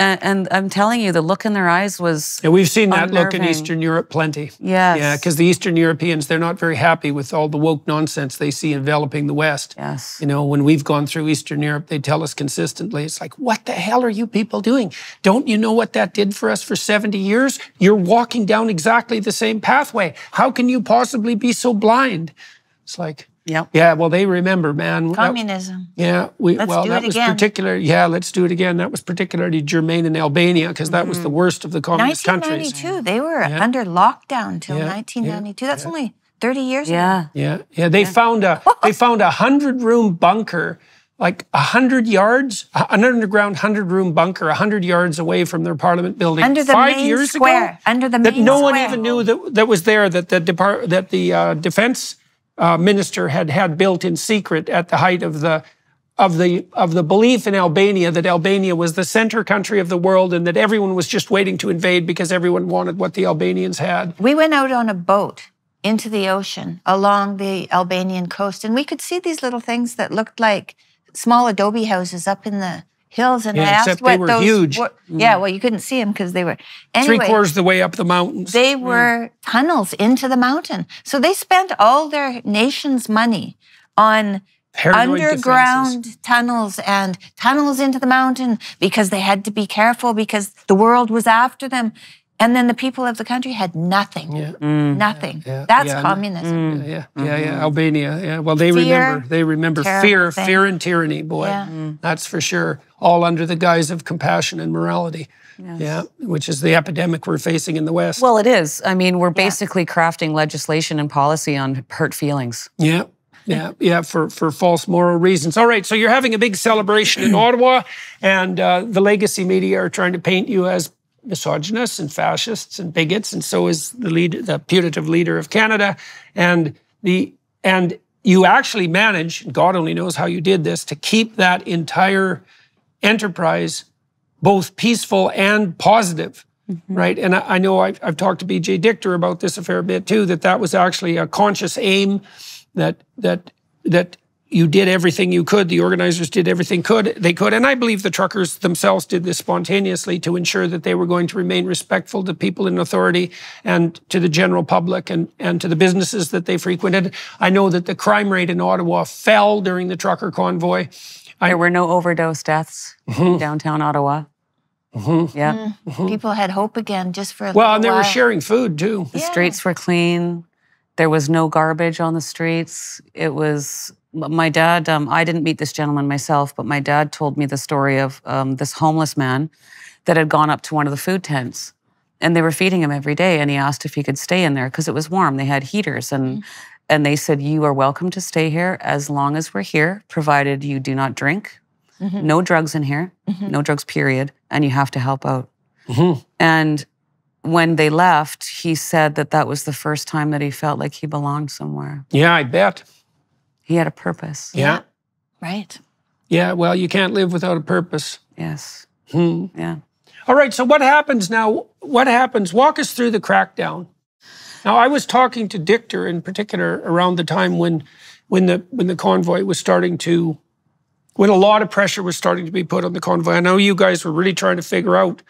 And, and I'm telling you, the look in their eyes was And we've seen that look in Eastern Europe plenty. yes. Yeah, because the Eastern Europeans, they're not very happy with all the woke nonsense they see enveloping the West. yes. You know, when we've gone through Eastern Europe, they tell us consistently, it's like, what the hell are you people doing? Don't you know what that did for us for 70 years? You're walking down exactly the same pathway. How can you possibly be so blind? It's like, Yep. yeah, well, they remember, man. That- Communism. yeah, we, Let's well, do that it was again. particular. Yeah, let's do it again. That was particularly germane in Albania because that Mm-hmm. was the worst of the communist countries. 1992. They were Yeah. under lockdown till Yeah, 1992. That's only 30 years ago. Yeah. Yeah, yeah. They found a they found a hundred room bunker, like a hundred yards, an underground hundred room bunker, a hundred yards away from their parliament building. Under the five main years square. ago. Under the main that main no one even knew that that was there. That the depart that the uh, defense uh, minister had had built in secret at the height of the. Of the of the belief in Albania that Albania was the center country of the world and that everyone was just waiting to invade because everyone wanted what the Albanians had. We went out on a boat into the ocean along the Albanian coast, and we could see these little things that looked like small adobe houses up in the hills. And Yeah, I asked except what they were those huge. were. Mm. Yeah, well, you couldn't see them because they were. Three quarters of the way up the mountains. they mm. were tunnels into the mountain. So they spent all their nation's money on Paranoid defenses. underground tunnels and tunnels into the mountain because they had to be careful because the world was after them. And then the people of the country had nothing. Yeah. Nothing. Yeah, That's yeah, and- communism. Yeah, yeah, yeah. Albania. Yeah. Well, they Mm-hmm. Fear, remember. They remember fear, thing. fear and tyranny, boy. Yeah. That's for sure. All under the guise of compassion and morality. Yeah, which is the epidemic we're facing in the West. Well, it is. I mean, we're basically crafting legislation and policy on hurt feelings. yeah. Yeah, yeah, for, for false moral reasons. All right, so you're having a big celebration in Ottawa, and uh, the legacy media are trying to paint you as misogynists and fascists and bigots, and so is the lead, the putative leader of Canada, and the and you actually manage, God only knows how you did this, to keep that entire enterprise both peaceful and positive, mm-hmm. right? And I, I know I've, I've talked to BJ Dichter about this a fair bit too. That that was actually a conscious aim. That that that you did everything you could. The organizers did everything could they could, and I believe the truckers themselves did this spontaneously to ensure that they were going to remain respectful to people in authority and to the general public and and to the businesses that they frequented. I know that the crime rate in Ottawa fell during the trucker convoy. There were no overdose deaths Mm-hmm. in downtown Ottawa. Mm-hmm. Yeah. Mm-hmm. Mm-hmm. People had hope again just for a Well, little and they were sharing food too. The Yeah. streets were clean. There was no garbage on the streets. It was my dad. Um, I didn't meet this gentleman myself, but my dad told me the story of um, this homeless man that had gone up to one of the food tents, and they were feeding him every day. And he asked if he could stay in there because it was warm. They had heaters, and and they said you are welcome to stay here as long as we're here, provided you do not drink, Mhm. no drugs in here, Mhm. no drugs, period, and you have to help out. Mhm. And when they left, he said that that was the first time that he felt like he belonged somewhere. Yeah, I bet. He had a purpose. Yeah. Right. Yeah, well, you can't live without a purpose. Yes. Hmm. Yeah. All right, so what happens now? What happens? Walk us through the crackdown. Now, I was talking to Dichter in particular around the time when, when the when the convoy was starting to, when a lot of pressure was starting to be put on the convoy. I know you guys were really trying to figure out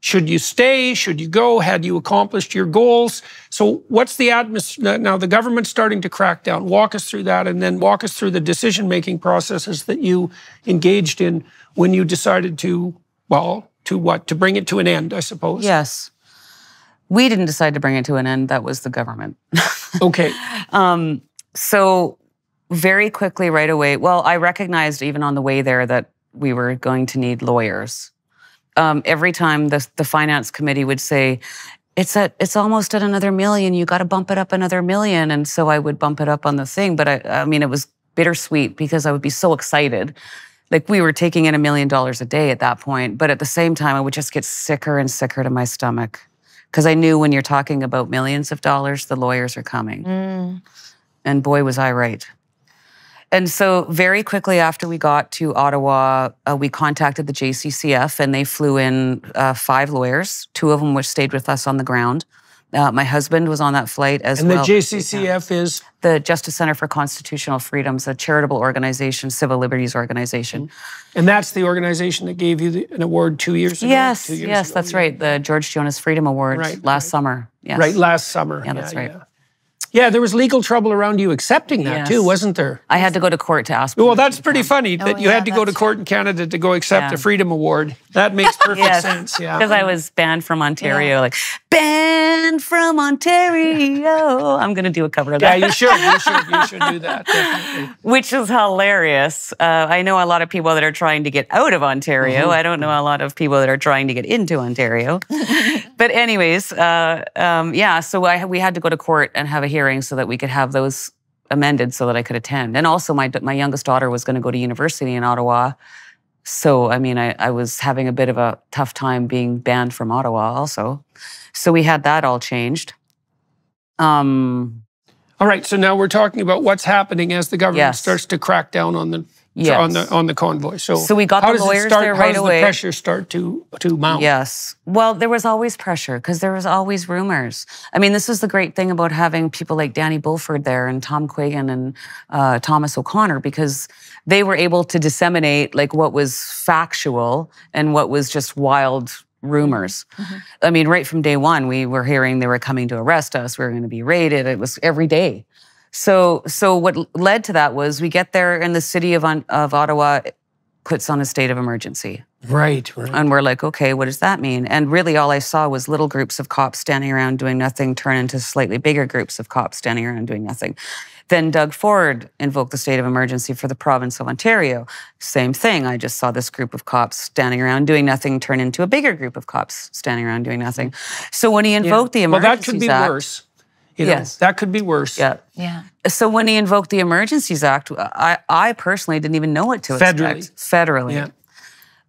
should you stay, should you go, had you accomplished your goals. So, what's the atmosphere now? The government's starting to crack down. Walk us through that, and then walk us through the decision making processes that you engaged in when you decided to, well, to what? To bring it to an end, I suppose. Yes. We didn't decide to bring it to an end. That was the government. Okay. Um, so very quickly, right away. Well, I recognized even on the way there that we were going to need lawyers. Um, every time the the finance committee would say, it's at it's almost at another million. You got to bump it up another million. And so I would bump it up on the thing. But I, I mean, it was bittersweet because I would be so excited. Like we were taking in a million dollars a day at that point. But at the same time, I would just get sicker and sicker to my stomach because I knew when you're talking about millions of dollars, the lawyers are coming. Mm. And boy, was I right. And so, very quickly after we got to Ottawa, uh, we contacted the JCCF and they flew in uh, five lawyers, two of them which stayed with us on the ground. Uh, my husband was on that flight as And well. the JCCF is the Justice Center for Constitutional Freedoms, a charitable organization, civil liberties organization. and that's the organization that gave you the, an award two years ago. Yes, years yes, ago, that's right. The George Jonas Freedom Award Right, last right. summer. Yes. Right, last summer. Yeah, that's right. Yeah. Yeah, there was legal trouble around you accepting that too, wasn't there? I had to go to court to ask. Well, that's pretty come. funny that Oh, you yeah, had to go to that's court in Canada to go accept Yeah. a Freedom Award. That makes perfect Yes, sense. Yeah. because I was banned from Ontario. Like banned from Ontario. I'm going to do a cover of yeah, that. you should. You should. You should do that. Definitely. which is hilarious. Uh, I know a lot of people that are trying to get out of Ontario. Mm-hmm. I don't know a lot of people that are trying to get into Ontario. but anyways, uh, um, yeah. So I, we had to go to court and have a hearing so that we could have those amended so that I could attend. And also, my my youngest daughter was going to go to university in Ottawa. So I mean, I, I was having a bit of a tough time being banned from Ottawa. Also, so we had that all changed. Um, All right. So now we're talking about what's happening as the government Yes. starts to crack down on the yes. on the on the convoy. So So we got how the does lawyers it start, there how does away. the pressure start to to mount? Yes. Well, there was always pressure because there was always rumors. I mean, this is the great thing about having people like Danny Bulford there and Tom Quiggin and uh, Thomas O'Connor because they were able to disseminate like what was factual and what was just wild rumors. Mm-hmm. I mean, right from day one, we were hearing they were coming to arrest us. We were going to be raided. It was every day. So, so what led to that was we get there and the city of, of Ottawa puts on a state of emergency. Right. Right. And we're like, okay, what does that mean? And really, all I saw was little groups of cops standing around doing nothing turn into slightly bigger groups of cops standing around doing nothing. Then Doug Ford invoked the state of emergency for the province of Ontario. Same thing. I just saw this group of cops standing around doing nothing turn into a bigger group of cops standing around doing nothing. So when he invoked the well, that could be Act, worse. You know, Yes. that could be worse. yeah. Yeah. So when he invoked the Emergencies Act, I, I personally didn't even know what to Federally. expect. Federally. Yeah.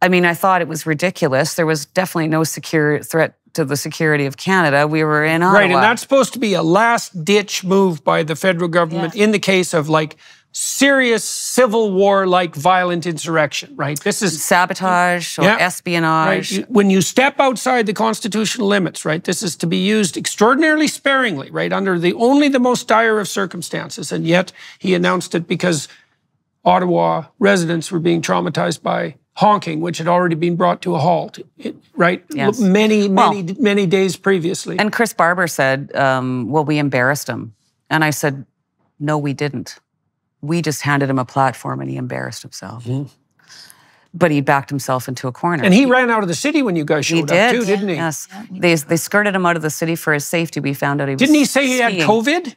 I mean, I thought it was ridiculous. There was definitely no secure threat to the security of Canada. We were in Ottawa. Right, and that's supposed to be a last ditch move by the federal government in the case of like serious civil war like violent insurrection, right? This is sabotage or Yeah. espionage. You- When you step outside the constitutional limits, right? This is to be used extraordinarily sparingly, right? Under the only the most dire of circumstances. And yet he announced it because Ottawa residents were being traumatized by honking, which had already been brought to a halt, right? Yes. Many, Well- many, many days previously. and Chris Barber said, um, well, we embarrassed him. And I said, no, we didn't. We just handed him a platform and he embarrassed himself. But he backed himself into a corner. And he ran out of the city when you guys showed He up too, didn't he? Yes, they they skirted him out of the city for his safety. We found out he was. Didn't he say he had. COVID?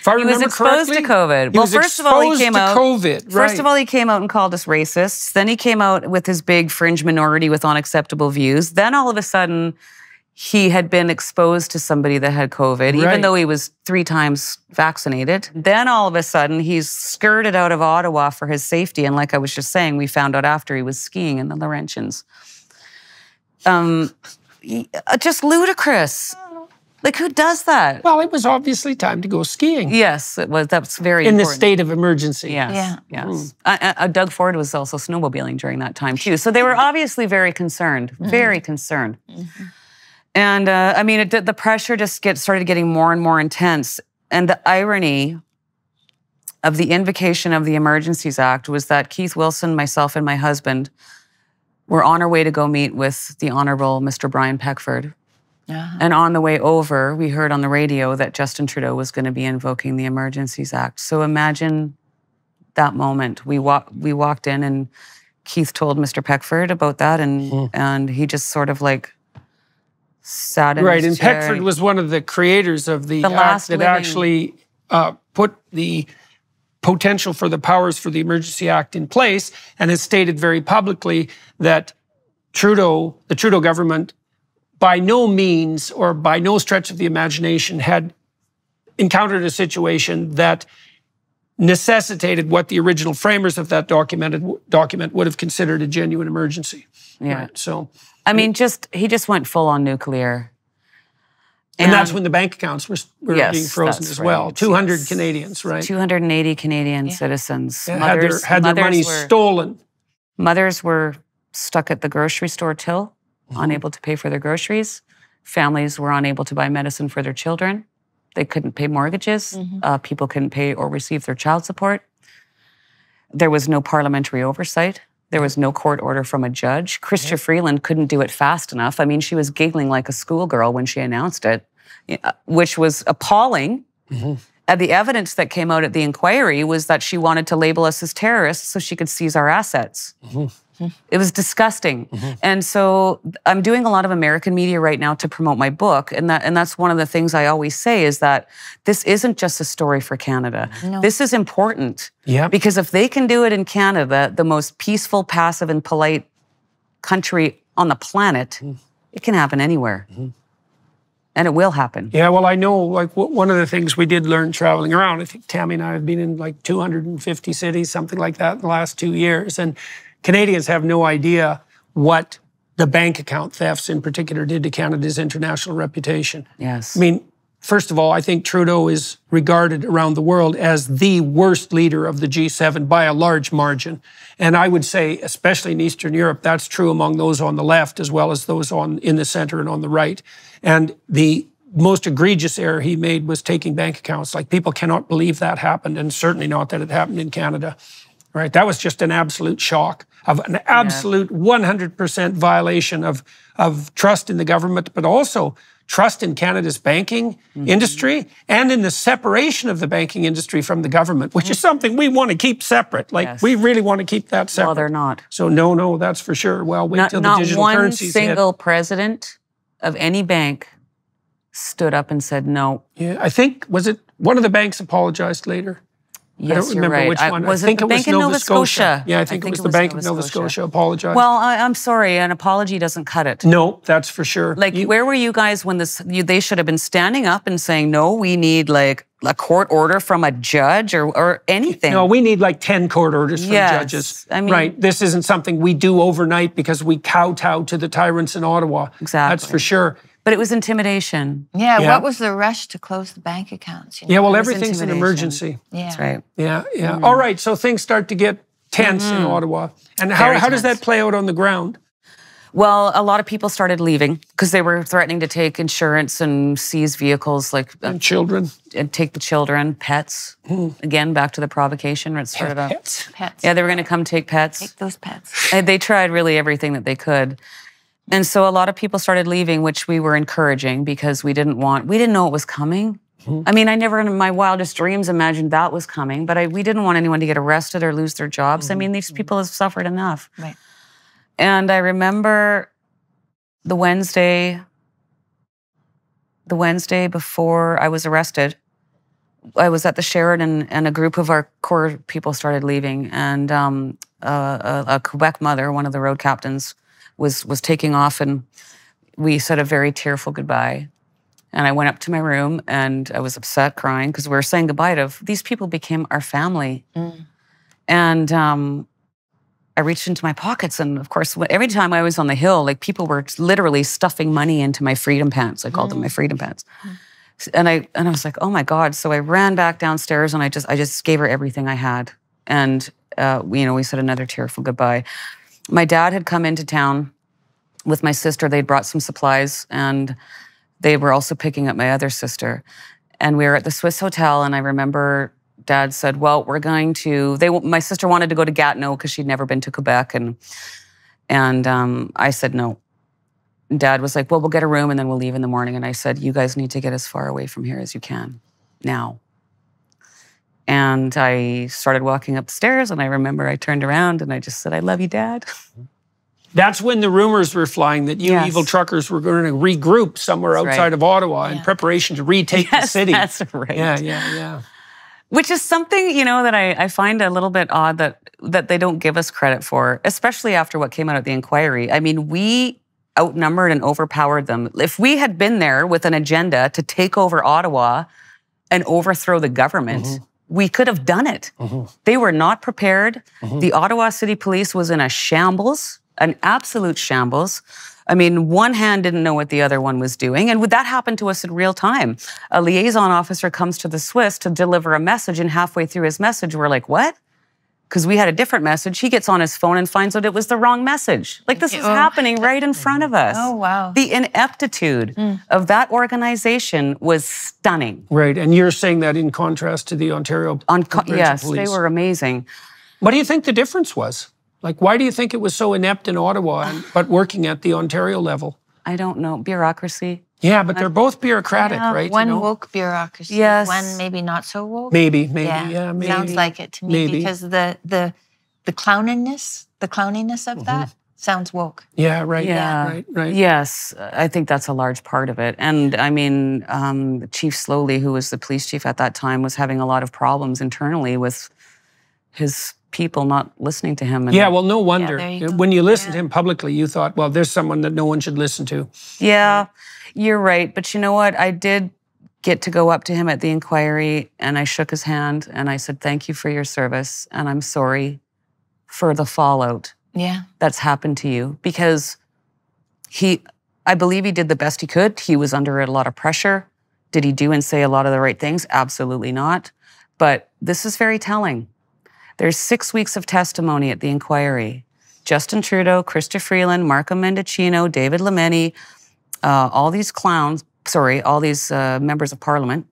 If I He was exposed to? COVID. Well, first of all, he came out- COVID. First of all, he came out and called us racists. Then he came out with his big fringe minority with unacceptable views. Then all of a sudden, he had been exposed to somebody that had COVID, Right. even though he was three times vaccinated. Then all of a sudden, he's skirted out of Ottawa for his safety. And like I was just saying, we found out after he was skiing in the Laurentians. Um, uh, just ludicrous. Like who does that? well, it was obviously time to go skiing Yes, it was. That's very in the state of emergency. Yes. Yeah. Yes. Uh, uh, Doug Ford was also snowmobiling during that time too. So they were obviously very concerned, very concerned. And uh, I mean, it, the pressure just get started getting more and more intense. And the irony of the invocation of the Emergencies Act was that Keith Wilson, myself, and my husband were on our way to go meet with the Honorable Mr. Brian Peckford. Uh-huh. And on the way over, we heard on the radio that Justin Trudeau was going to be invoking the Emergencies Act. So imagine that moment. We walk, we walked in, and Keith told Mr. Peckford about that, and and he just sort of like sat in Right, and chair. Peckford was one of the creators of the, The act last that living- actually uh, put the potential for the powers for the Emergency Act in place, and has stated very publicly that Trudeau, the Trudeau government, by no means or by no stretch of the imagination had encountered a situation that necessitated what the original framers of that documented document would have considered a genuine emergency. Yeah. Right. So, I mean, just he just went full on nuclear. and, that's when the bank accounts were, were Yes, being frozen that's as well. 200 yes. Canadians, right? 280 Canadian Yeah. citizens. Yeah, had their, had their money were, stolen. mothers were stuck at the grocery store till, Mm-hmm. unable to pay for their groceries. Families were unable to buy medicine for their children. They couldn't pay mortgages. Mhm. Uh, people couldn't pay or receive their child support. There was no parliamentary oversight. There was no court order from a judge. Chrystia Freeland couldn't do it fast enough. I mean, she was giggling like a schoolgirl when she announced it, uh, which was appalling. Mm-hmm. And the evidence that came out at the inquiry was that she wanted to label us as terrorists so she could seize our assets. Mm-hmm. It was disgusting. Mm-hmm. And so I'm doing a lot of American media right now to promote my book. And that and that's one of the things I always say is that this isn't just a story for Canada. No. This is important. Yeah. Because if they can do it in Canada, the most peaceful, passive, and polite country on the planet, mm. it can happen anywhere. Mm-hmm. And it will happen. Yeah, well, I know like w- one of the things we did learn traveling around. I think Tammy and I have been in like 250 cities, something like that, in the last two years. And Canadians have no idea what the bank account thefts in particular did to Canada's international reputation. Yes. I mean, first of all, I think Trudeau is regarded around the world as the worst leader of the G7 by a large margin. And I would say, especially in Eastern Europe, that's true among those on the left as well as those on in the center and on the right. And the most egregious error he made was taking bank accounts. Like people cannot believe that happened, and certainly not that it happened in Canada. Right? That was just an absolute shock of an absolute 100% violation of, of trust in the government, but also trust in Canada's banking mm-hmm. industry and in the separation of the banking industry from the government, which is mm-hmm. something we want to keep separate. Like Yes. we really want to keep that separate. well, they're not. So no, no, that's for sure. Well, wait Not, till the not digital one currencies hit. single president of any bank stood up and said no. Yeah, I think was it one of the banks apologized later. Yes, I don't remember right. which I- one. was I think it the it was Nova, Nova Scotia. Scotia? Yeah, I I think, think it was it the was Bank Nova of Nova Scotia. Scotia apologized. Well, I, I'm sorry, an apology doesn't cut it. no, that's for sure. Like, You- where were you guys when this? You, they should have been standing up and saying, "No, we need like a court order from a judge or or anything." No, we need like 10 court orders from Yes, judges. I mean- right. This isn't something we do overnight because we kowtow to the tyrants in Ottawa. Exactly. That's for sure. But it was intimidation. Yeah, Yeah. what was the rush to close the bank accounts? You know? Yeah, well, It everything's an emergency. yeah. That's right. Yeah, yeah. All right, so things start to get tense in Ottawa. And how, Mm-hmm. Very how does that play out on the ground? Well, a lot of people started leaving because they were threatening to take insurance and seize vehicles, like uh, And children? and take the children, pets. Again, back to the provocation where it started off. Pets. Pets. Yeah, they were going to come take pets. Take those pets. And they tried really everything that they could. And so a lot of people started leaving, which we were encouraging because we didn't want, we didn't know it was coming. Mm-hmm. I mean, I never in my wildest dreams imagined that was coming, but I, we didn't want anyone to get arrested or lose their jobs. I mean, these mm-hmm. people have suffered enough. Right. And I remember the Wednesday, the Wednesday before I was arrested, I was at the Sheraton, and a group of our core people started leaving, and um, a, a, a Quebec mother, one of the road captains, was was taking off, and we said a very tearful goodbye. And I went up to my room, and I was upset, crying because we were saying goodbye to these people became our family, and um, I reached into my pockets, and of course, every time I was on the hill, like people were literally stuffing money into my freedom pants. I called them my freedom pants. And I and I was like, oh my god! So I ran back downstairs, and I just I just gave her everything I had, and uh, you know we said another tearful goodbye. My dad had come into town with my sister. They'd brought some supplies, and they were also picking up my other sister. And we were at the Swiss Hotel, and I remember Dad said, "Well, we're going to." They my sister wanted to go to Gatineau because she'd never been to Quebec, and and um, I said no. Dad was like, "Well, we'll get a room and then we'll leave in the morning." And I said, "You guys need to get as far away from here as you can, now." And I started walking upstairs, and I remember I turned around and I just said, "I love you, Dad." That's when the rumors were flying that you Yes. evil truckers were going to regroup somewhere That's right. outside of Ottawa in preparation to retake the city. That's right. Yeah, yeah, yeah. which is something you know that I, I find a little bit odd that that they don't give us credit for especially after what came out at the inquiry i mean we outnumbered and overpowered them. If we had been there with an agenda to take over Ottawa and overthrow the government, Mm-hmm. We could have done it. They were not prepared. Mm-hmm. The Ottawa City Police was in a shambles, an absolute shambles. I mean, one hand didn't know what the other one was doing. And would that happen to us in real time? A liaison officer comes to the Swiss to deliver a message, and halfway through his message, we're like, what? Because we had a different message. He gets on his phone and finds out it was the wrong message. Like this is Oh. happening right in front of us. Oh, wow. The ineptitude hmm. of that organization was stunning. Right. And you're saying that in contrast to the Ontario On co- Provincial yes, Police. they were amazing. What do you think the difference was? Like, why do you think it was so inept in Ottawa, and, but working at the Ontario level? I don't know bureaucracy. Yeah, but they're both bureaucratic, Yeah, right? You One know? woke bureaucracy. Yes. One maybe not so woke. Maybe, maybe, yeah, maybe. Sounds like it to me Maybe. because the the the clowniness, the clowniness of that sounds woke. Yeah, right. Yeah. Right, right. Yes, I think that's a large part of it. And I mean, um, Chief Sloly, who was the police chief at that time, was having a lot of problems internally with his people not listening to him. And Yeah, well, no wonder. there you uh, when you listened to him publicly, you thought, well, there's someone that no one should listen to. Yeah, you're right. But you know what? I did get to go up to him at the inquiry and I shook his hand and I said, Thank you for your service. And I'm sorry for the fallout Yeah. that's happened to you because he, I believe he did the best he could. He was under a lot of pressure. Did he do and say a lot of the right things? Absolutely not. But this is very telling. There's six weeks of testimony at the inquiry. Justin Trudeau, Chrystia Freeland, Marco Mendicino, David Lametti, uh, all these clowns, sorry, all these uh, members of parliament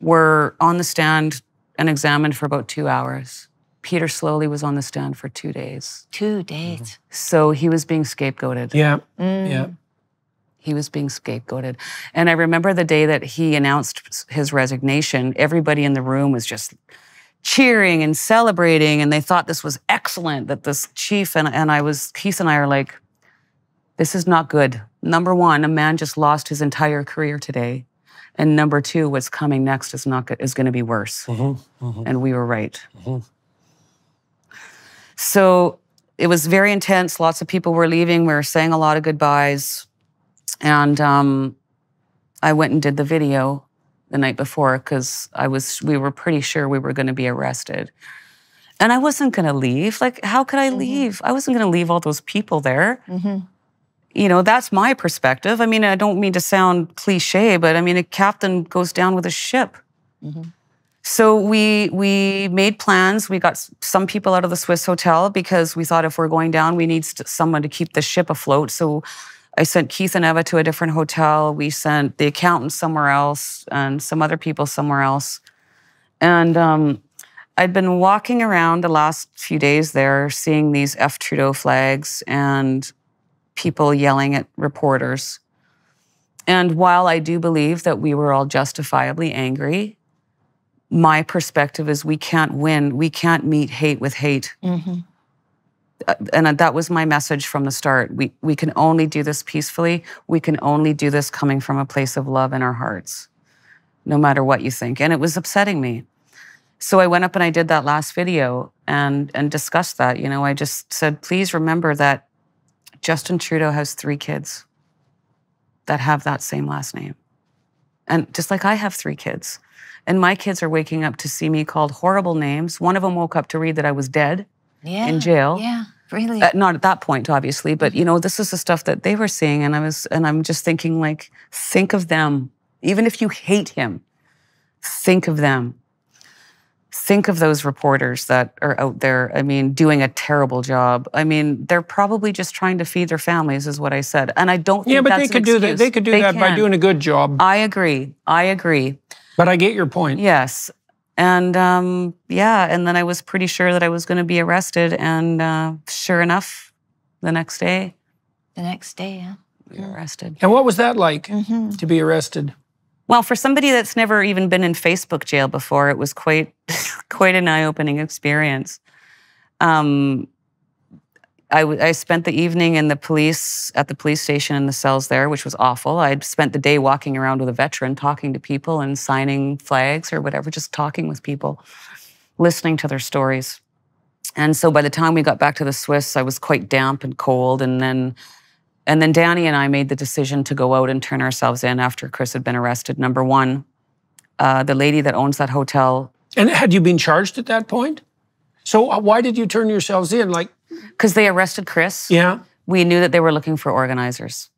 were on the stand and examined for about two hours. Peter Sloly was on the stand for two days. Two days. So he was being scapegoated. Yeah, Mm. yeah. He was being scapegoated. And I remember the day that he announced his resignation, everybody in the room was just cheering and celebrating. And they thought this was excellent that this chief and, and I was, Keith and I are like, this is not good. Number one, a man just lost his entire career today. And number two, what's coming next is not good, is going to be worse. Mm-hmm, mm-hmm. And we were right. Mm-hmm. So it was very intense. Lots of people were leaving. We were saying a lot of goodbyes. And um, I went and did the video the night before because I was we were pretty sure we were going to be arrested. And I wasn't going to leave. Like, how could I mm-hmm. leave? I wasn't going to leave all those people there. Mm-hmm. You know, that's my perspective. I mean, I don't mean to sound cliche, but I mean, a captain goes down with a ship. Mm-hmm. So we we made plans. We got some people out of the Swiss hotel because we thought if we're going down, we need someone to keep the ship afloat. So I sent Keith and Eva to a different hotel. We sent the accountant somewhere else and some other people somewhere else. And um, I'd been walking around the last few days there, seeing these F Trudeau flags and people yelling at reporters. And while I do believe that we were all justifiably angry, my perspective is we can't win. We can't meet hate with hate. Mm-hmm. Uh, Uh, and uh, that was my message from the start. We, we can only do this peacefully. We can only do this coming from a place of love in our hearts, no matter what you think. And it was upsetting me. So I went up and I did that last video and, and discussed that. You know, I just said, please remember that Justin Trudeau has three kids that have that same last name. And just like I have three kids. And my kids are waking up to see me called horrible names. One of them woke up to read that I was dead, Yeah. in jail. Yeah. Really. Uh, not at that point, obviously, but you know, this is the stuff that they were seeing. And I was, and I'm just thinking, like, think of them. Even if you hate him, think of them. Think of those reporters that are out there, I mean, doing a terrible job. I mean, they're probably just trying to feed their families, is what I said. And I don't think Yeah, but that's they an could do that. They could do that by doing a good job. I agree. I agree. But I get your point. Yes. And um, yeah, and then I was pretty sure that I was going to be arrested. And uh, sure enough, the next day, the next day, yeah. we were arrested. And what was that like Mm-hmm. to be arrested? Well, for somebody that's never even been in Facebook jail before, it was quite quite an eye-opening experience. Um, I, I spent the evening in the police at the police station in the cells there, which was awful. I'd spent the day walking around with a veteran, talking to people and signing flags or whatever, just talking with people, listening to their stories. And so by the time we got back to the Swiss, I was quite damp and cold. And then And then Danny and I made the decision to go out and turn ourselves in after Chris had been arrested. Number one, uh, the lady that owns that hotel, And had you been charged at that point? So uh, why did you turn yourselves in? Like, because they arrested Chris, yeah, we knew that they were looking for organizers.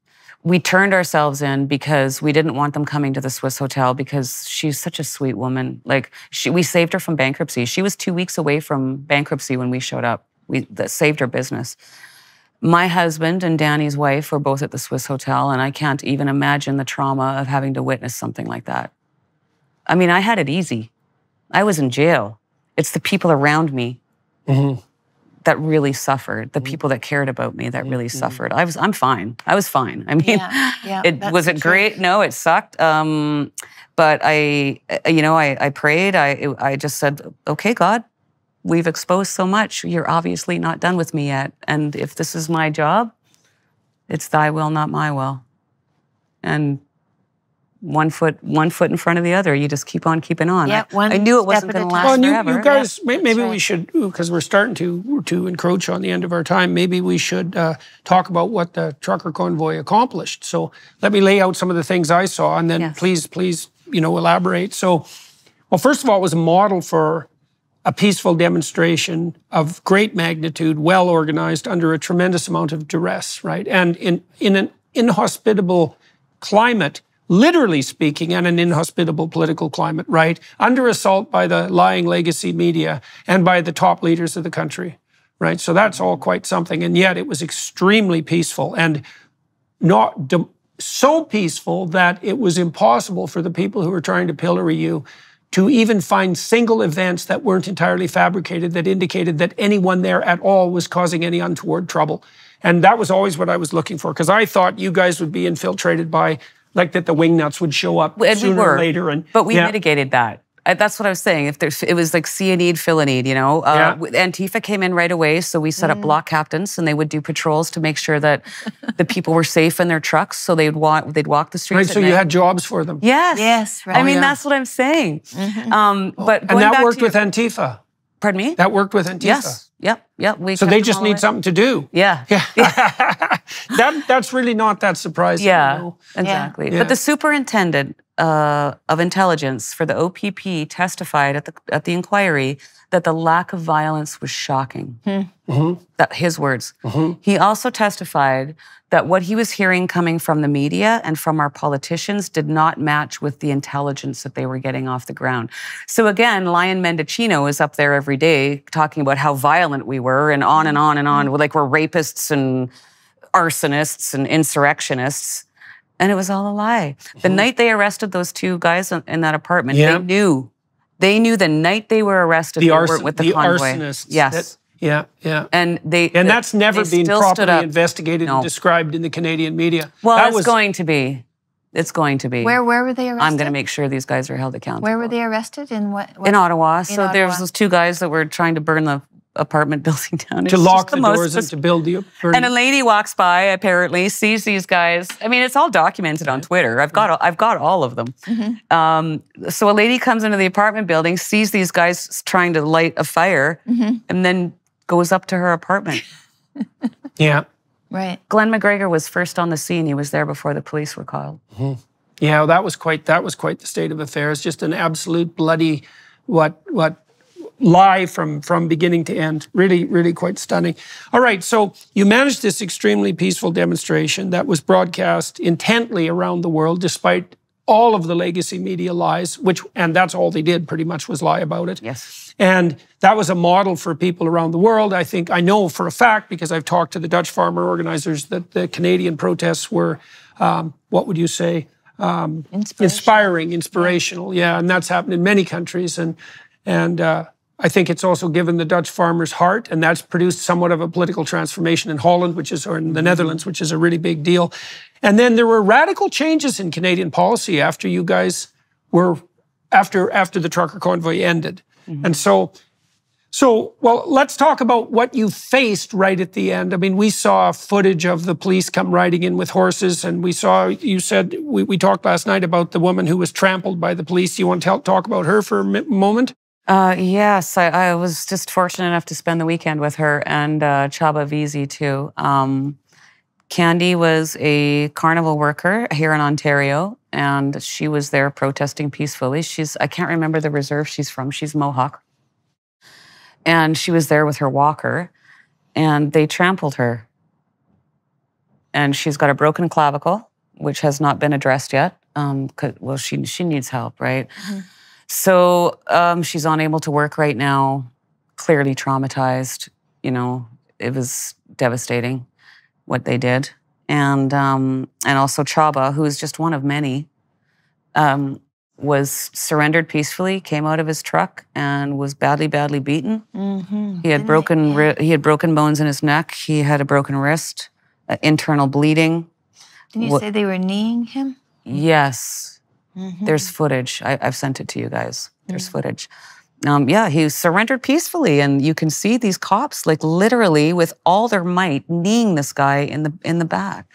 We turned ourselves in because we didn't want them coming to the Swiss hotel because she's such a sweet woman. Like she, we saved her from bankruptcy. She was two weeks away from bankruptcy when we showed up. We that saved her business. My husband and Danny's wife were both at the Swiss hotel, and I can't even imagine the trauma of having to witness something like that. I mean, I had it easy. I was in jail. It's the people around me mm-hmm. That really suffered. The people that cared about me that really suffered. I was, I'm fine. I was fine. I mean, Yeah, yeah, it was it great? No, it sucked. Um, but I, you know, I, I prayed. I, I just said, okay, God, we've exposed so much. You're obviously not done with me yet. And if this is my job, it's Thy will, not my will. And one foot, one foot in front of the other. You just keep on keeping on. Yeah, I, one I knew it wasn't at going to time. last Well, and you, forever. you guys, may- maybe right. we should, because we're starting to to encroach on the end of our time. Maybe we should uh, talk about what the trucker convoy accomplished. So let me lay out some of the things I saw, and then Yes. please, please, you know, elaborate. So, well, first of all, it was a model for a peaceful demonstration of great magnitude, well organized, under a tremendous amount of duress, right? And in in an inhospitable climate, literally speaking, and an inhospitable political climate, right? Under assault by the lying legacy media and by the top leaders of the country, right? So that's all quite something. And yet it was extremely peaceful and not so peaceful that it was impossible for the people who were trying to pillory you to even find single events that weren't entirely fabricated that indicated that anyone there at all was causing any untoward trouble. And that was always what I was looking for because I thought you guys would be infiltrated by like that the wingnuts would show up And sooner we were, or later. And but we yeah. mitigated that. I, that's what I was saying. If there's, it was like see a need, fill a need. You know, uh, Yeah. with- Antifa came in right away, so we set up block captains, and they would do patrols to make sure that the people were safe in their trucks. So they'd walk, they'd walk the streets. Right, at so you had jobs for them. yes, Yes, I right. mean, yeah. that's what I'm saying. Um, but And going that back worked to with your- Antifa. Pardon me. That worked with Antifa. yes. Yep. Yep. We So they just need way- something to do. Yeah. Yeah. that, that's really not that surprising. Yeah, know. exactly. Yeah. But the superintendent uh, of intelligence for the OPP testified at the at the inquiry that the lack of violence was shocking. Hmm. Mm-hmm. That his words. Mm-hmm. He also testified that what he was hearing coming from the media and from our politicians did not match with the intelligence that they were getting off the ground. So again, Lion Mendicino is up there every day talking about how violent we were and on and on and on, like we're rapists and arsonists and insurrectionists. And it was all a lie. The mm-hmm. night they arrested those two guys in- in that apartment, Yeah. they knew. They knew the night they were arrested, The, they arson, weren't with the, the convoy. arsonists. Yes. that- yeah, yeah. and they And they- that's never been properly up. investigated and described in the Canadian media. Well, that it's was going to be. It's going to be. Where where were they arrested? I'm going to make sure these guys are held accountable. Where were they arrested? In what? what In Ottawa. so there was those two guys that were trying to burn the apartment building down. to It's lock just the, most doors and to build the. And a lady walks by, apparently sees these guys. I mean, it's all documented on Twitter. I've got, I've got all of them. Mm-hmm. Um, so a lady comes into the apartment building, sees these guys trying to light a fire, mm-hmm. and then goes up to her apartment. yeah, Right. Glen McGregor was first on the scene. He was there before the police were called. Mm-hmm. yeah. That was quite. That was quite the state of affairs. Just an absolute bloody, what what lie from from beginning to end. Really, really quite stunning. All right, so you managed this extremely peaceful demonstration that was broadcast intently around the world, despite all of the legacy media lies, which and that's all they did pretty much was lie about it. Yes. And that was a model for people around the world. I think I know for a fact because I've talked to the Dutch farmer organizers that the Canadian protests were, um, what would you say, Inspiration. inspiring, inspirational. Yeah, and that's happened in many countries. And and uh, I think it's also given the Dutch farmers heart, and that's produced somewhat of a political transformation in Holland, which is or in the mm-hmm. Netherlands, which is a really big deal. And then there were radical changes in Canadian policy after you guys were after after the trucker convoy ended. Mm-hmm. And so so, well, let's talk about what you faced right at the end. I mean, we saw footage of the police come riding in with horses, and we saw, you said, we, we talked last night about the woman who was trampled by the police. You want to tell, talk about her for a moment? Uh, yes, I, I was just fortunate enough to spend the weekend with her and uh, Csaba Vizi too. Um, Candy was a carnival worker here in Ontario, and she was there protesting peacefully. She's, I can't remember the reserve she's from, she's Mohawk. And she was there with her walker, and they trampled her. And she's got a broken clavicle, which has not been addressed yet. Um, well, she, she needs help, right? So um, she's unable to work right now, clearly traumatized. You know, it was devastating what they did. And um, and also Csaba, who is just one of many, um, was surrendered peacefully, came out of his truck and was badly, badly beaten. Mm-hmm. He had broken he had broken bones in his neck. He had a broken wrist, uh, internal bleeding. Didn't you say they were kneeing him? Yes, Mhm. there's footage. I, I've sent it to you guys. There's footage. Um, yeah, he surrendered peacefully, and you can see these cops like literally with all their might kneeing this guy in the in the back.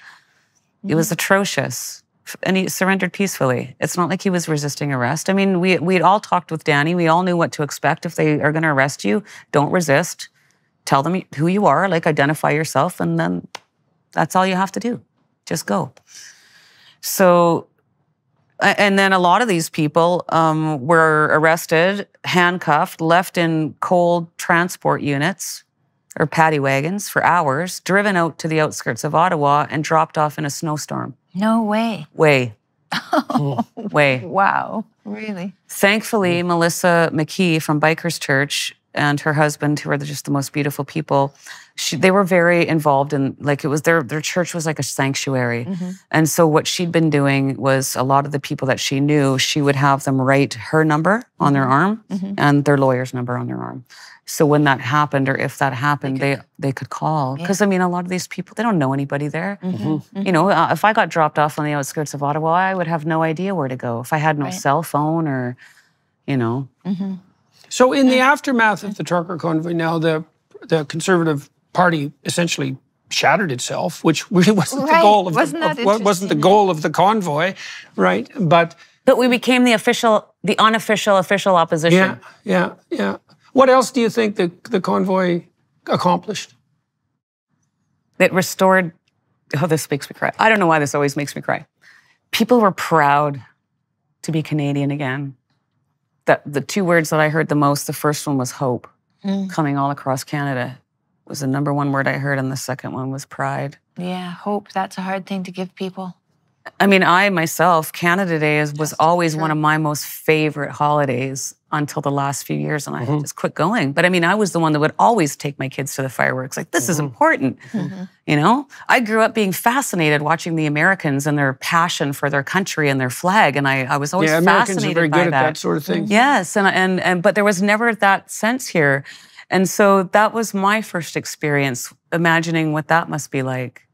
It was atrocious, and he surrendered peacefully. It's not like he was resisting arrest. I mean, we we'd all talked with Danny. We all knew what to expect if they are going to arrest you. Don't resist. Tell them who you are. Like identify yourself, and then that's all you have to do. Just go. So and then a lot of these people um, were arrested, handcuffed, left in cold transport units or paddy wagons for hours, driven out to the outskirts of Ottawa, and dropped off in a snowstorm. No way. Way, way. Wow. Really? Thankfully, Melissa McKee from Bikers Church and her husband, who are just the most beautiful people, she, they were very involved in like it was their their church was like a sanctuary, mm-hmm. and so what she'd been doing was a lot of the people that she knew, she would have them write her number on their mm-hmm. arm mm-hmm. and their lawyer's number on their arm. So when that happened, or if that happened, they they could call. Because I mean, a lot of these people they don't know anybody there. You know, uh, if I got dropped off on the outskirts of Ottawa, I would have no idea where to go. If I had no Right. cell phone or, you know. So, in the aftermath of the trucker convoy, now the the Conservative Party essentially shattered itself, which really wasn't the goal of, Wasn't the, that of wasn't the goal of the convoy, right? But But we became the official, the unofficial, official opposition. yeah, yeah, yeah. What else do you think the the convoy accomplished? That restored. Oh, this makes me cry. I don't know why this always makes me cry. People were proud to be Canadian again. That the two words that I heard the most. The first one was hope, coming all across Canada. Was the number one word I heard, and the second one was pride. Yeah. Hope. That's a hard thing to give people. I mean, I myself, Canada Day is, was always one of my most favorite holidays until the last few years, and I Mm-hmm. had just quit going. But I mean, I was the one that would always take my kids to the fireworks. Like, this is Mm-hmm. important. You know, I grew up being fascinated watching the Americans and their passion for their country and their flag, and I, I was always yeah, Americans fascinated are very by good at that. that sort of thing. Yes, and and and but there was never that sense here, and so that was my first experience imagining what that must be like.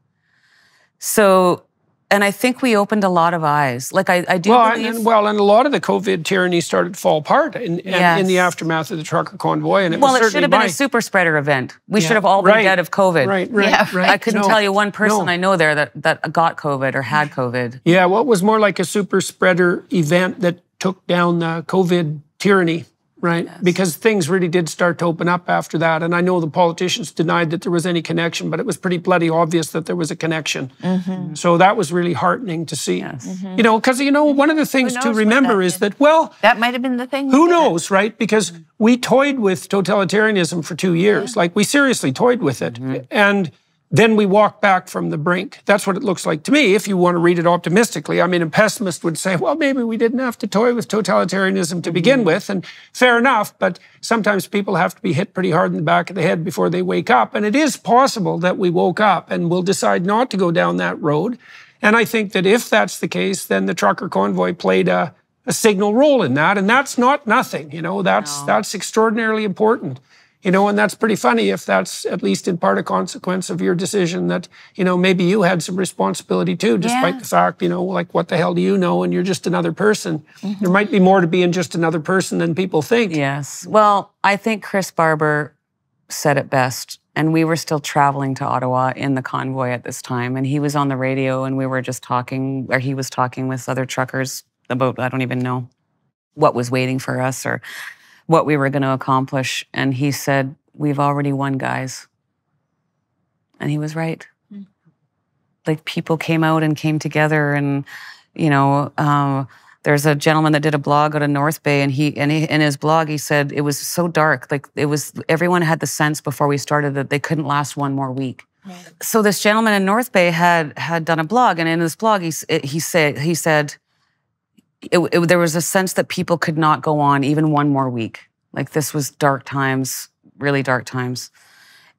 So, and I think we opened a lot of eyes. Like I, I do Well, believe. and, well, and a lot of the COVID tyranny started to fall apart in, in, in the aftermath of the trucker convoy, and it well, was it should have been my- a super spreader event. We Yeah, should have all been right, dead of COVID. Right, right, Yeah, right. I couldn't No, tell you one person no. I know there that that got COVID or had COVID. Yeah, what was more like a super spreader event that took down the COVID tyranny, right? Because things really did start to open up after that. And I know the politicians denied that there was any connection, but it was pretty bloody obvious that there was a connection. Mm-hmm. So that was really heartening to see. Yes. Mm-hmm. You know, because, you know, mm-hmm. one of the things to remember that is did? that, well, That might have been the thing. who that did it. knows, right? Because we toyed with totalitarianism for two years. Like we seriously toyed with it. And then we walk back from the brink. That's what it looks like to me, if you want to read it optimistically. I mean, a pessimist would say, well, maybe we didn't have to toy with totalitarianism to begin mm-hmm. with. And fair enough, but sometimes people have to be hit pretty hard in the back of the head before they wake up. And it is possible that we woke up and we'll decide not to go down that road. And I think that if that's the case, then the trucker convoy played a, a signal role in that. And that's not nothing, you know, that's that's extraordinarily important. You know, and that's pretty funny if that's at least in part a consequence of your decision that, you know, maybe you had some responsibility too, despite Yeah. the fact, you know, like what the hell do you know? And you're just another person. Mm-hmm. There might be more to being just another person than people think. Yes. Well, I think Chris Barber said it best. And we were still traveling to Ottawa in the convoy at this time. And he was on the radio and we were just talking, or he was talking with other truckers about, I don't even know what was waiting for us or what we were going to accomplish. And he said, We've already won, guys. And he was right. like people came out and came together and you know um, there's a gentleman that did a blog out of North Bay, and he and he, in his blog he said it was so dark, like it was everyone had the sense before we started that they couldn't last one more week. Right. So this gentleman in North Bay had had done a blog, and in his blog he he said he said it, it, there was a sense that people could not go on even one more week. Like this was dark times, really dark times,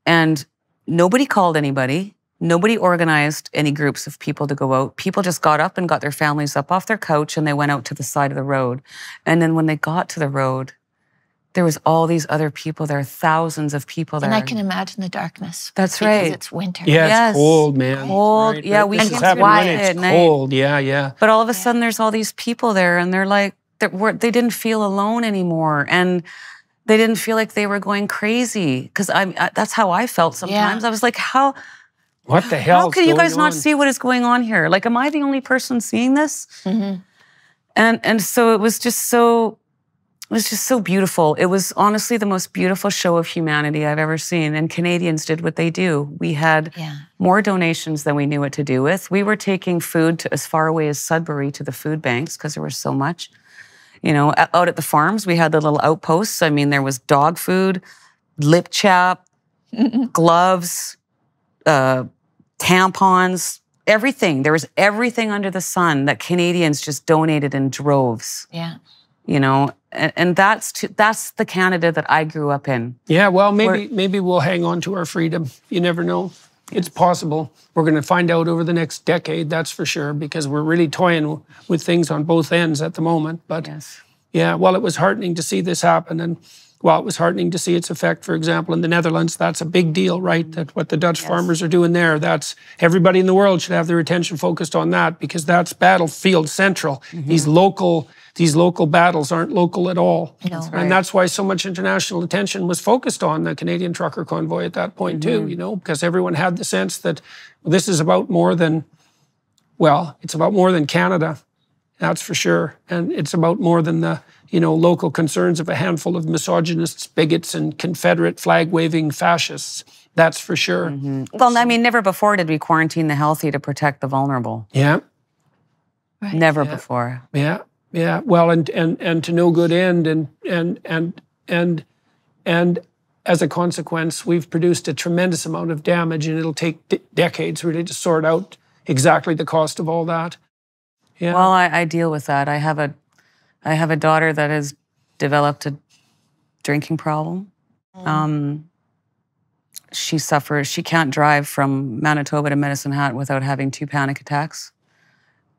and nobody called anybody. Nobody organized any groups of people to go out. People just got up and got their families up off their couch and they went out to the side of the road. And then when they got to the road, there was all these other people there, are thousands of people there. And I can imagine the darkness. That's right. it's winter. Yeah, yes. it's cold, man. Cold. Right, yeah, right. we this can when it's cold. Yeah, yeah. But all of a sudden, there's all these people there, and they're like, they're, they didn't feel alone anymore, and they didn't feel like they were going crazy. Because I, that's how I felt sometimes. Yeah. I was like, how what the hell? How can you guys on? not see what is going on here? Like, am I the only person seeing this? Mm-hmm. And and so it was just so it was just so beautiful. It was honestly the most beautiful show of humanity I've ever seen. And Canadians did what they do. We had yeah. more donations than we knew what to do with. We were taking food to as far away as Sudbury to the food banks because there was so much. You know, out at the farms, we had the little outposts. I mean, there was dog food, lip chap, gloves, uh, tampons, everything. There was everything under the sun that Canadians just donated in droves. Yeah. You know, and, and that's to, that's the Canada that I grew up in. Yeah, well, maybe Where, maybe we'll hang on to our freedom. You never know. It's possible. We're going to find out over the next decade, that's for sure, because we're really toying with things on both ends at the moment. But yes. yeah, well, it was heartening to see this happen. And while it was heartening to see its effect, for example, in the Netherlands, that's a big deal, right? That what the Dutch yes. farmers are doing there, that's everybody in the world should have their attention focused on that because that's battlefield central. Mm-hmm. These local these local battles aren't local at all. No. That's right. And that's why so much international attention was focused on the Canadian trucker convoy at that point mm-hmm. too, you know, because everyone had the sense that well, this is about more than well, it's about more than Canada. That's for sure. And it's about more than the you know, local concerns of a handful of misogynists, bigots, and Confederate flag waving fascists. That's for sure. Mm-hmm. Well, I mean, never before did we quarantine the healthy to protect the vulnerable. Yeah. Right. Never yeah. before. Yeah. Yeah. Well, and and and to no good end, and and and and and as a consequence, we've produced a tremendous amount of damage, and it'll take d- decades really to sort out exactly the cost of all that. Yeah. Well, I, I deal with that. I have a I have a daughter that has developed a drinking problem. Mm. Um, she suffers, she can't drive from Manitoba to Medicine Hat without having two panic attacks.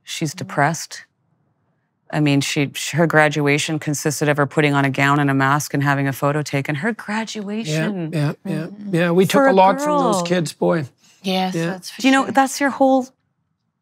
She's mm. depressed. I mean, she her graduation consisted of her putting on a gown and a mask and having a photo taken. Her graduation. Yeah, yeah, yeah. yeah. We took a, a lot from those kids, boy. Yes, yeah. that's Do you know that's your whole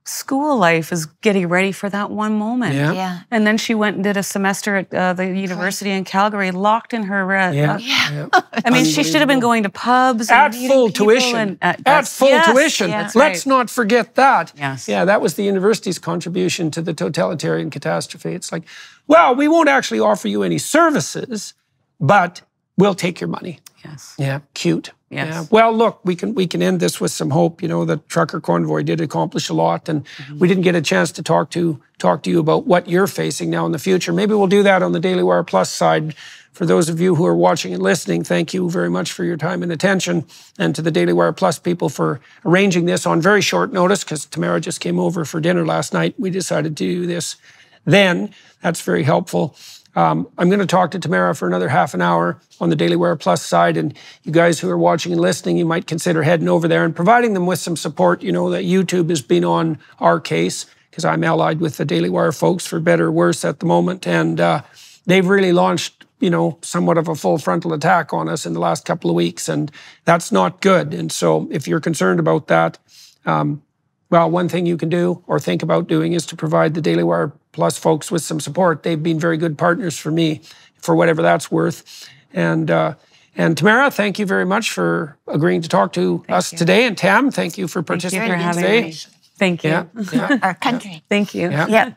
school life is getting ready for that one moment. Yeah. yeah. And then she went and did a semester at uh, the university in Calgary, locked in her. Uh, yeah. Uh, yeah. I mean, she should have been going to pubs at full tuition. And, uh, at full yes, tuition. Yes, Let's right. not forget that. Yes. Yeah, that was the university's contribution to the totalitarian catastrophe. It's like, well, we won't actually offer you any services, but we'll take your money. Yes. Yeah, cute. Yes. Yeah. Well, look, we can we can end this with some hope. You know, the trucker convoy did accomplish a lot, and mm-hmm. we didn't get a chance to talk to talk to you about what you're facing now in the future. Maybe we'll do that on the Daily Wire Plus side. For those of you who are watching and listening, thank you very much for your time and attention, and to the Daily Wire Plus people for arranging this on very short notice because Tamara just came over for dinner last night. We decided to do this then. That's very helpful. Um, I'm going to talk to Tamara for another half an hour on the Daily Wire Plus side. And you guys who are watching and listening, you might consider heading over there and providing them with some support. You know that YouTube has been on our case because I'm allied with the Daily Wire folks for better or worse at the moment. And uh, they've really launched, you know, somewhat of a full frontal attack on us in the last couple of weeks. And that's not good. And so if you're concerned about that, um, well, one thing you can do or think about doing is to provide the Daily Wire Plus folks with some support. They've been very good partners for me, for whatever that's worth. And uh, and Tamara, thank you very much for agreeing to talk to thank us you. today. And Tam, thank you for participating thank you for today. Me. Thank you. Yeah, yeah. Our country. Thank you. Yeah, yeah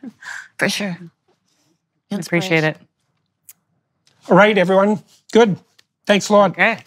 for sure. I appreciate it. All right, everyone. Good. Thanks a lot. Okay.